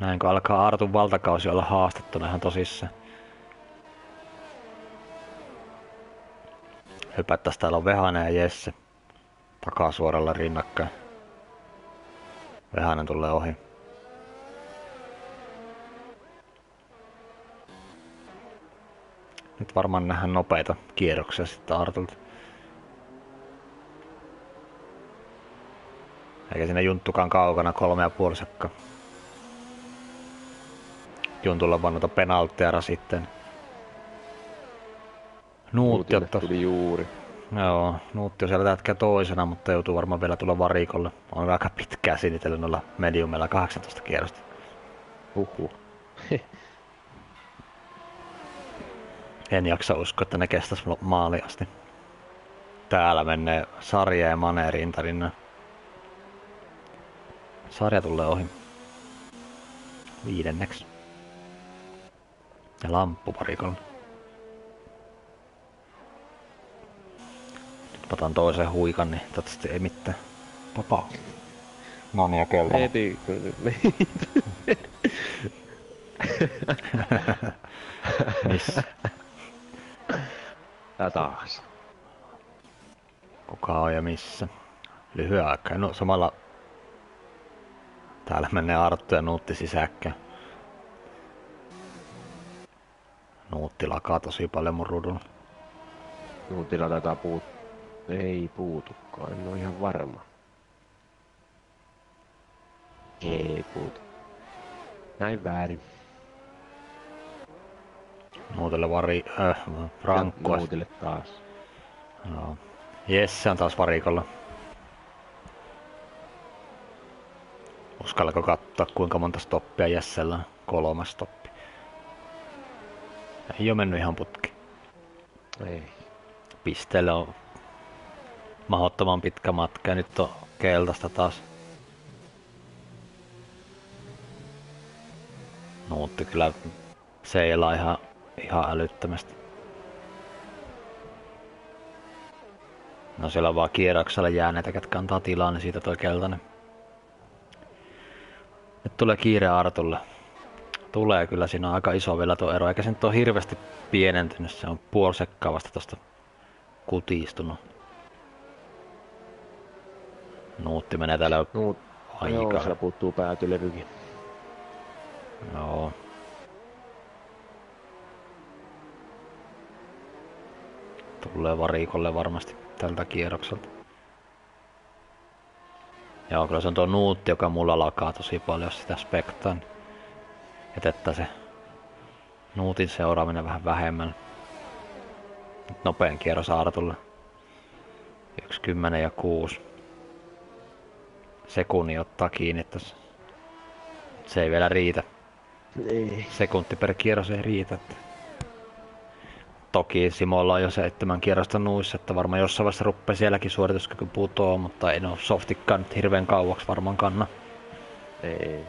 Speaker 1: Näin kun alkaa Artun valtakausi olla haastettuna ihan tosissaan. Hypättäis täällä on Vehanen ja Jesse. Takasuoralla rinnakkain. Vehanen tulee ohi. Nyt varmaan nähdään nopeita kierroksia sitten Artulta. Eikä siinä Junttukaan kaukana, kolme ja puoli sekka. Juntulla vaan noita penaltteja rasitteen. Nuutti ottaa.
Speaker 2: tuli juuri.
Speaker 1: Joo, Nuutti on siellä tätkä toisena, mutta joutuu varmaan vielä tulla varikolle. On aika pitkää sinitellyt noilla mediumilla 18 kierrosta.
Speaker 2: Huhhuh.
Speaker 1: En jaksa uskoa, että ne kestäis maali asti. Täällä menee Sarja ja Mane rintarinnan. Sarja tulee ohi. Viidenneksi. Ja lamppu parikolla. Nyt otan toisen huikan, niin toivottavasti ei mitään. Papa. No niin, ja kello.
Speaker 2: Heti.
Speaker 1: Missä?
Speaker 2: Ja taas.
Speaker 1: Kuka on ja missä? Lyhyen aikaa. No samalla täällä menee Arttu ja Nuutti sisäkkä. Nuutti lakaa tosi paljon mun rudulla.
Speaker 2: Nuutilla taitaa puut... Ei puutukaan, en oo ihan varma. Ei puutu. Näin väärin.
Speaker 1: Nuutille vari... Äh,
Speaker 2: Ja
Speaker 1: Frankko.
Speaker 2: Nuutille taas.
Speaker 1: Joo. Jesse on taas varikolla. Uskallako katsoa kuinka monta stoppia Jessellä on? Kolmas stoppi. Ei oo mennyt ihan putki.
Speaker 2: Ei.
Speaker 1: Pisteelle on mahdottoman pitkä matka ja nyt on keltaista taas. Nuutti kyllä seilaa ihan, ihan älyttömästi. No siellä on vaan kierroksella jääneitä, ketkä antaa tilaa, niin siitä toi keltainen. Nyt tulee kiire Artulle. Tulee kyllä, siinä on aika iso vielä tuo ero, eikä se nyt ole hirveästi pienentynyt, se on puoli sekkaa vasta tosta kutistunut. Nuutti menee täällä
Speaker 2: Nuut... Joo,
Speaker 1: aika.
Speaker 2: siellä puuttuu päätylevykin.
Speaker 1: Joo. Tulee varikolle varmasti tältä kierrokselta. Joo, kyllä se on tuo nuutti, joka mulla lakaa tosi paljon, sitä spektaa. niin Jätettä se nuutin seuraaminen vähän vähemmän. Nyt nopein kierros Artulle. 1, 10 ja 6. sekunnin ottaa kiinni tässä. Se ei vielä riitä.
Speaker 2: Ei.
Speaker 1: Sekunti per kierros ei riitä. Että... Toki Simolla on jo seitsemän kierrosta nuissa, että varmaan jossain vaiheessa ruppee sielläkin suorituskyky putoaa, mutta ei no softikkaan nyt hirveän kauaksi varmaan kanna.
Speaker 2: Ei.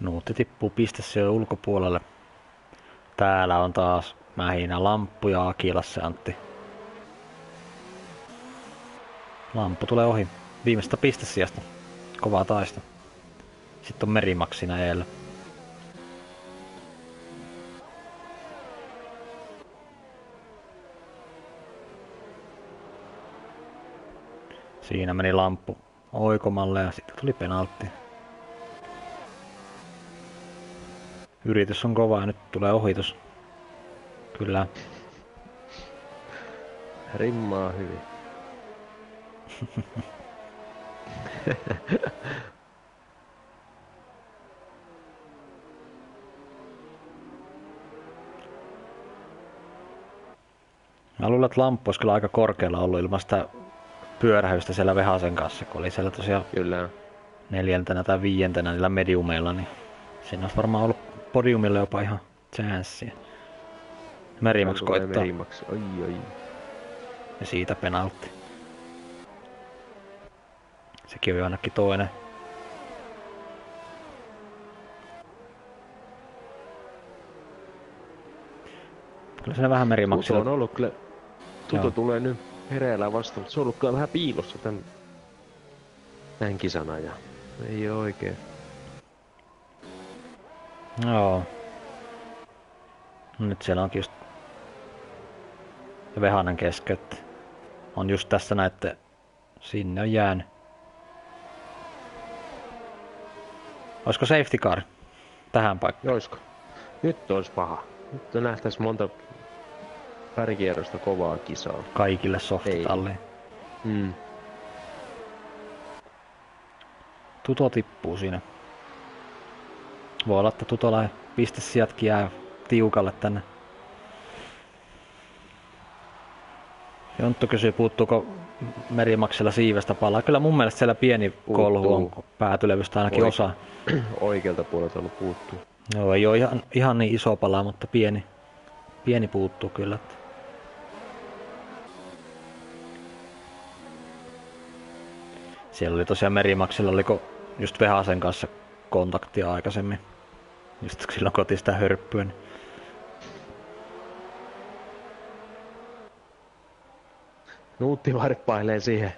Speaker 1: Nuutti tippuu jo ulkopuolelle. Täällä on taas Mähinä Lamppu ja Akilas Antti. Lamppu tulee ohi. Viimeistä pistesijasta. Kovaa taista. Sitten on Merimaksina eellä. Siinä meni lamppu oikomalle ja sitten tuli penaltti. Yritys on kova ja nyt tulee ohitus. Kyllä.
Speaker 2: Rimmaa hyvin.
Speaker 1: Mä luulen, että lamppu olisi kyllä aika korkealla ollut ilman sitä pyörähystä siellä Vehasen kanssa, kun oli siellä tosiaan
Speaker 2: kyllä.
Speaker 1: neljäntenä tai viientenä niillä mediumeilla, niin siinä olisi varmaan ollut podiumille jopa ihan chanssia. Merimax koittaa.
Speaker 2: Merimax, oi oi.
Speaker 1: Ja siitä penaltti. Sekin on ainakin toinen. Kyllä se vähän merimaksilla.
Speaker 2: Tuto on ollut kyllä... Tuto Joo. tulee nyt hereillä vastaan, se on ollut kyllä vähän piilossa tän, tän kisana ja ei oo oikein.
Speaker 1: Joo. Nyt siellä onkin just Vehanen keskeytti. On just tässä näette, sinne on jäänyt. Olisiko safety car tähän paikkaan?
Speaker 2: Olisiko? Nyt olisi paha. Nyt nähtäis monta pärikierrosta kovaa kisaa.
Speaker 1: Kaikille softitalliin.
Speaker 2: Mm.
Speaker 1: Tuto tippuu siinä. Voi olla, että Tutola pistesijatkin jää tiukalle tänne. Jonttu kysyy, puuttuuko Merimaksella siivestä palaa. Kyllä mun mielestä siellä pieni Puuttuu. kolhu on päätylevystä ainakin Oike- osa.
Speaker 2: Oikealta puolelta ollut puuttuu.
Speaker 1: Joo, ei ole ihan, ihan niin iso pala, mutta pieni, pieni puuttuu kyllä. Siellä oli tosiaan Merimaksella, oliko just Vehasen kanssa kontaktia aikaisemmin. Just silloin kotista hörppyä. Niin
Speaker 2: Nuutti varppailee siihen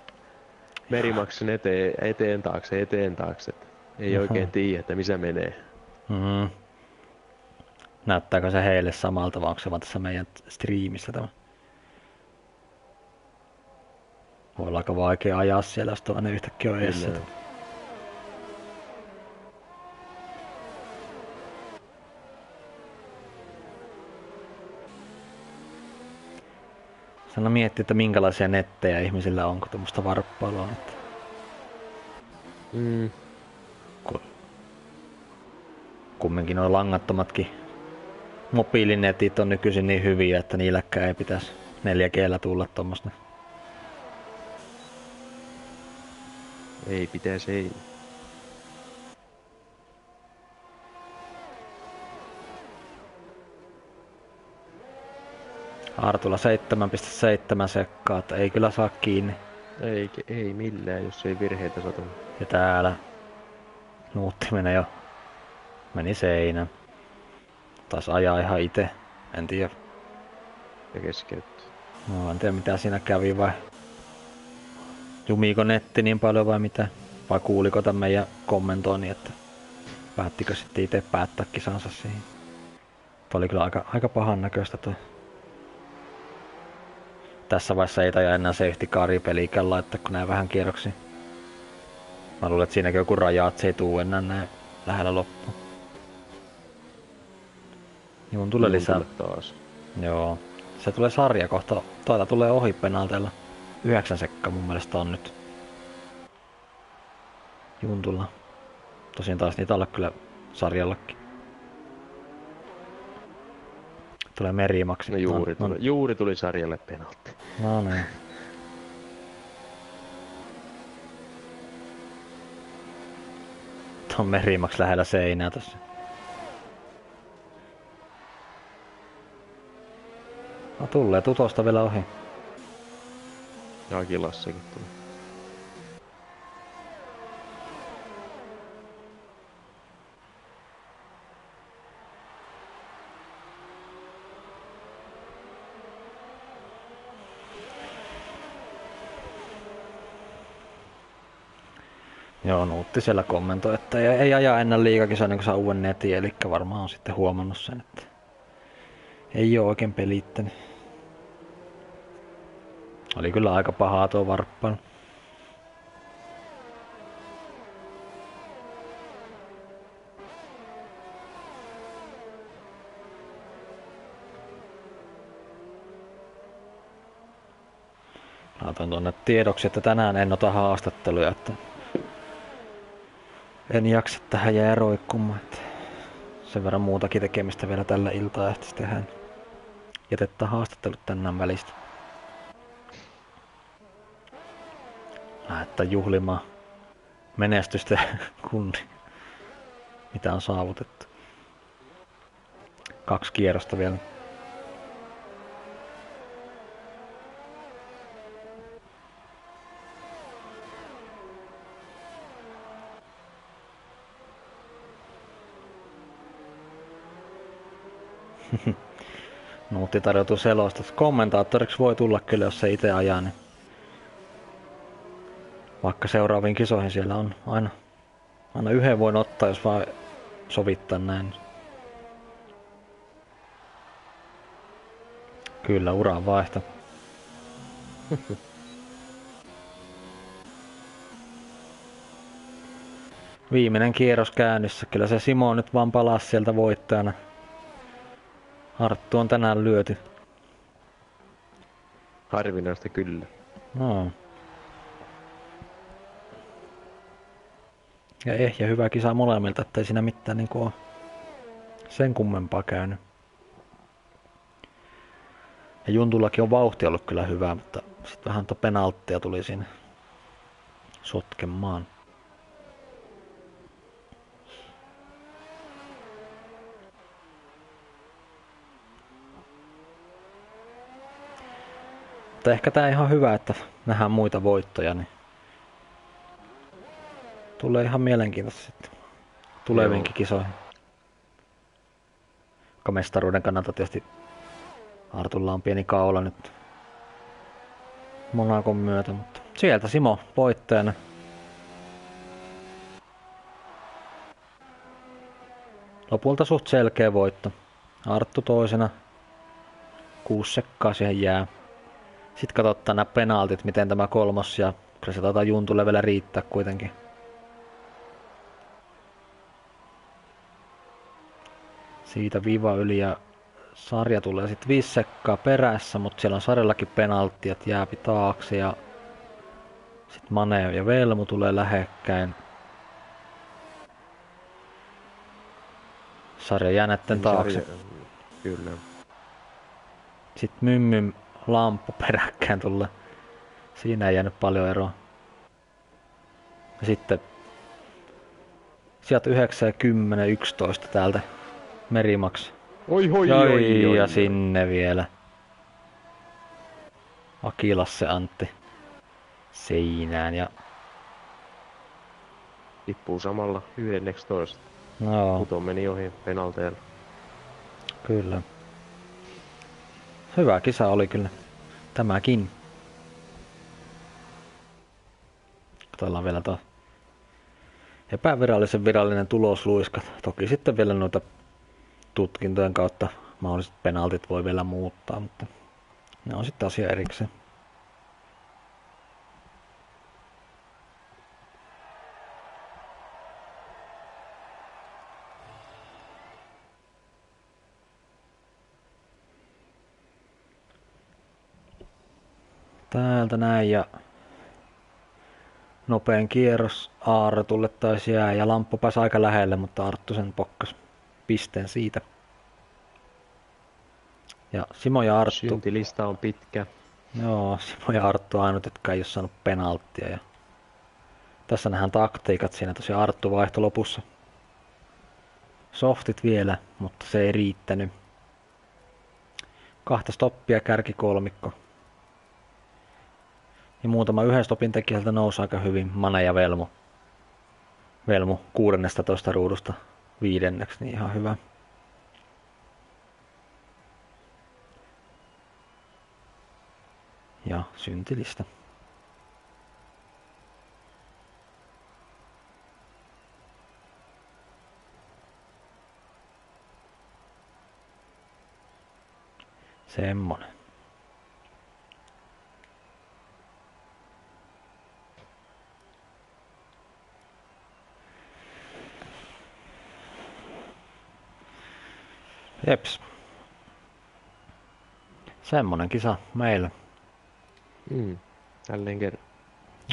Speaker 2: merimaksen eteen, eteen taakse, eteen taakse. Ei Aha. oikein tiedä, että missä menee.
Speaker 1: Mm-hmm. Näyttääkö se heille samalta, vai onko se vaan tässä meidän striimissä tämä? Voi olla aika vaikea ajaa siellä, jos toinen yhtäkkiä on edessä. Sano miettiä, että minkälaisia nettejä ihmisillä on, kun tuommoista varppailua. Että...
Speaker 2: Mm.
Speaker 1: Kumminkin nuo langattomatkin mobiilinetit on nykyisin niin hyviä, että niilläkään ei pitäisi 4 g tulla tuommoista.
Speaker 2: Ei pitäisi, ei.
Speaker 1: Artula 7,7 sekkaa, että ei kyllä saa kiinni.
Speaker 2: Ei, ei millään, jos ei virheitä satu.
Speaker 1: Ja täällä nuutti menee jo. Meni seinä. Taas ajaa ihan itse. En tiedä.
Speaker 2: Ja keskeytty.
Speaker 1: No, en tiedä mitä siinä kävi vai jumiiko netti niin paljon vai mitä. Vai kuuliko tämän meidän kommentoinnin, että päättikö sitten itse päättää kisansa siihen. Tuo oli kyllä aika, aika pahan näköistä toi tässä vaiheessa ei taja enää safety cari pelikään laittaa, kun näin vähän kierroksia. Mä luulen, että siinäkin joku raja, että se ei tuu enää näin lähellä loppuun. Juun tulee lisää.
Speaker 2: taas.
Speaker 1: Joo. Se tulee sarja kohta. Toita tulee ohi penalteilla. Yhdeksän sekka mun mielestä on nyt. Juntulla. Tosin taas niitä olla kyllä sarjallakin. Tulee merimaksi.
Speaker 2: No juuri,
Speaker 1: no,
Speaker 2: tuli, juuri tuli sarjalle penaltti.
Speaker 1: No niin. Tuo merimaksi lähellä seinää tässä. No tulee tutosta vielä ohi.
Speaker 2: Ja Akilassakin tuli.
Speaker 1: Joo, Nuutti siellä kommentoi, että ei, ei aja ennen liikakisaa niin kun saa uuden netin, eli varmaan on sitten huomannut sen, että ei ole oikein pelittänyt. Oli kyllä aika pahaa tuo varppailu. Laitan tuonne tiedoksi, että tänään en ota haastatteluja, että en jaksa tähän jää roikkumaan. Sen verran muutakin tekemistä vielä tällä iltaa ehtisi tehdä. Jätetään haastattelut tänään välistä. Lähettä juhlimaan menestystä kunni, mitä on saavutettu. Kaksi kierrosta vielä. Nuutti tarjoutuu selosta. Kommentaattoriksi voi tulla kyllä, jos se itse ajaa, niin vaikka seuraaviin kisoihin siellä on aina, aina yhden voin ottaa, jos vaan sovittaa näin. Kyllä, uran vaihto. Viimeinen kierros käynnissä. Kyllä se Simo nyt vaan palaa sieltä voittajana. Arttu on tänään lyöty.
Speaker 2: Harvinaista kyllä.
Speaker 1: No. Ja ehjä hyvä kisa molemmilta, ettei siinä mitään niin ole sen kummempaa käynyt. Ja Juntullakin on vauhti ollut kyllä hyvä, mutta sitten vähän penalttia tuli siinä sotkemaan. Mutta ehkä tää ihan hyvä, että nähdään muita voittoja, niin tulee ihan mielenkiintoista sitten tuleviinkin kisoihin. Mestaruuden kannalta tietysti Artulla on pieni kaula nyt Monakon myötä, mutta sieltä Simo voittajana. Lopulta suht selkeä voitto. Arttu toisena. Kuusi sekkaa siihen jää. Sitten katsotaan nämä penaltit, miten tämä kolmos ja kyllä se taitaa Juntulle vielä riittää kuitenkin. Siitä viiva yli ja sarja tulee sitten viisi sekkaa perässä, mutta siellä on sarjallakin penaltti, että jääpi taakse ja sitten Mane ja Velmu tulee lähekkäin. Sarja jää näitten taakse. Sarja,
Speaker 2: kyllä.
Speaker 1: Sitten Mymmyn lamppu peräkkäin tulla. Siinä ei jäänyt paljon eroa. Ja sitten sieltä 9 10, 11 täältä Merimax.
Speaker 2: Oi, oi, oi, oi, oi,
Speaker 1: ja oi. sinne vielä. Akilas se Antti seinään ja...
Speaker 2: Tippuu samalla 11.
Speaker 1: No.
Speaker 2: Kuto meni ohi penalteella.
Speaker 1: Kyllä. Hyvä kisa oli kyllä. Tämäkin. Katsotaan vielä tuo epävirallisen virallinen tulosluiska. Toki sitten vielä noita tutkintojen kautta mahdolliset penaltit voi vielä muuttaa, mutta ne on sitten asia erikseen. Täältä näin ja nopein kierros Aartulle taisi jää ja lamppu pääsi aika lähelle, mutta Arttu sen pokkas pisteen siitä. Ja Simo ja Arttu.
Speaker 2: Syntilista on pitkä.
Speaker 1: Joo, Simo ja Arttu ainut, jotka ei ole saanut penalttia. Ja tässä nähdään taktiikat siinä tosiaan Arttu vaihto lopussa. Softit vielä, mutta se ei riittänyt. Kahta stoppia kärkikolmikko. Ja muutama yhden stopin tekijältä nousi aika hyvin. Mane ja Velmu. Velmu 16 ruudusta viidenneksi, niin ihan hyvä. Ja syntilistä. Semmonen. Jeps. Semmonen kisa meillä.
Speaker 2: Mm. Tälleen kerran.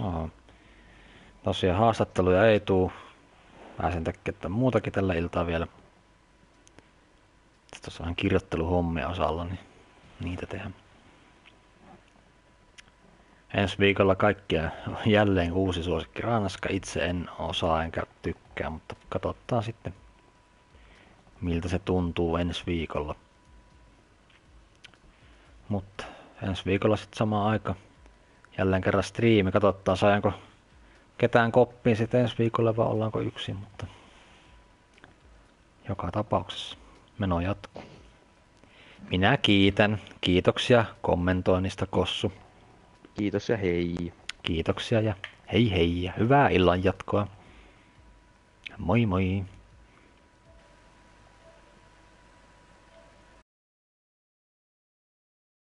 Speaker 1: Oho. Tosiaan haastatteluja ei tuu. Pääsen tekemään muutakin tällä iltaa vielä. Sitten tuossa on kirjoitteluhommia osalla, niin niitä tehdään. Ensi viikolla kaikkia jälleen uusi suosikki Ranska. Itse en osaa enkä tykkää, mutta katsotaan sitten miltä se tuntuu ensi viikolla. Mutta ensi viikolla sitten sama aika. Jälleen kerran striimi. Katsotaan saajanko ketään koppiin sitten ensi viikolla vai ollaanko yksin, mutta joka tapauksessa meno jatkuu. Minä kiitän. Kiitoksia kommentoinnista, Kossu.
Speaker 2: Kiitos ja hei.
Speaker 1: Kiitoksia ja hei hei ja hyvää illan jatkoa. Moi moi.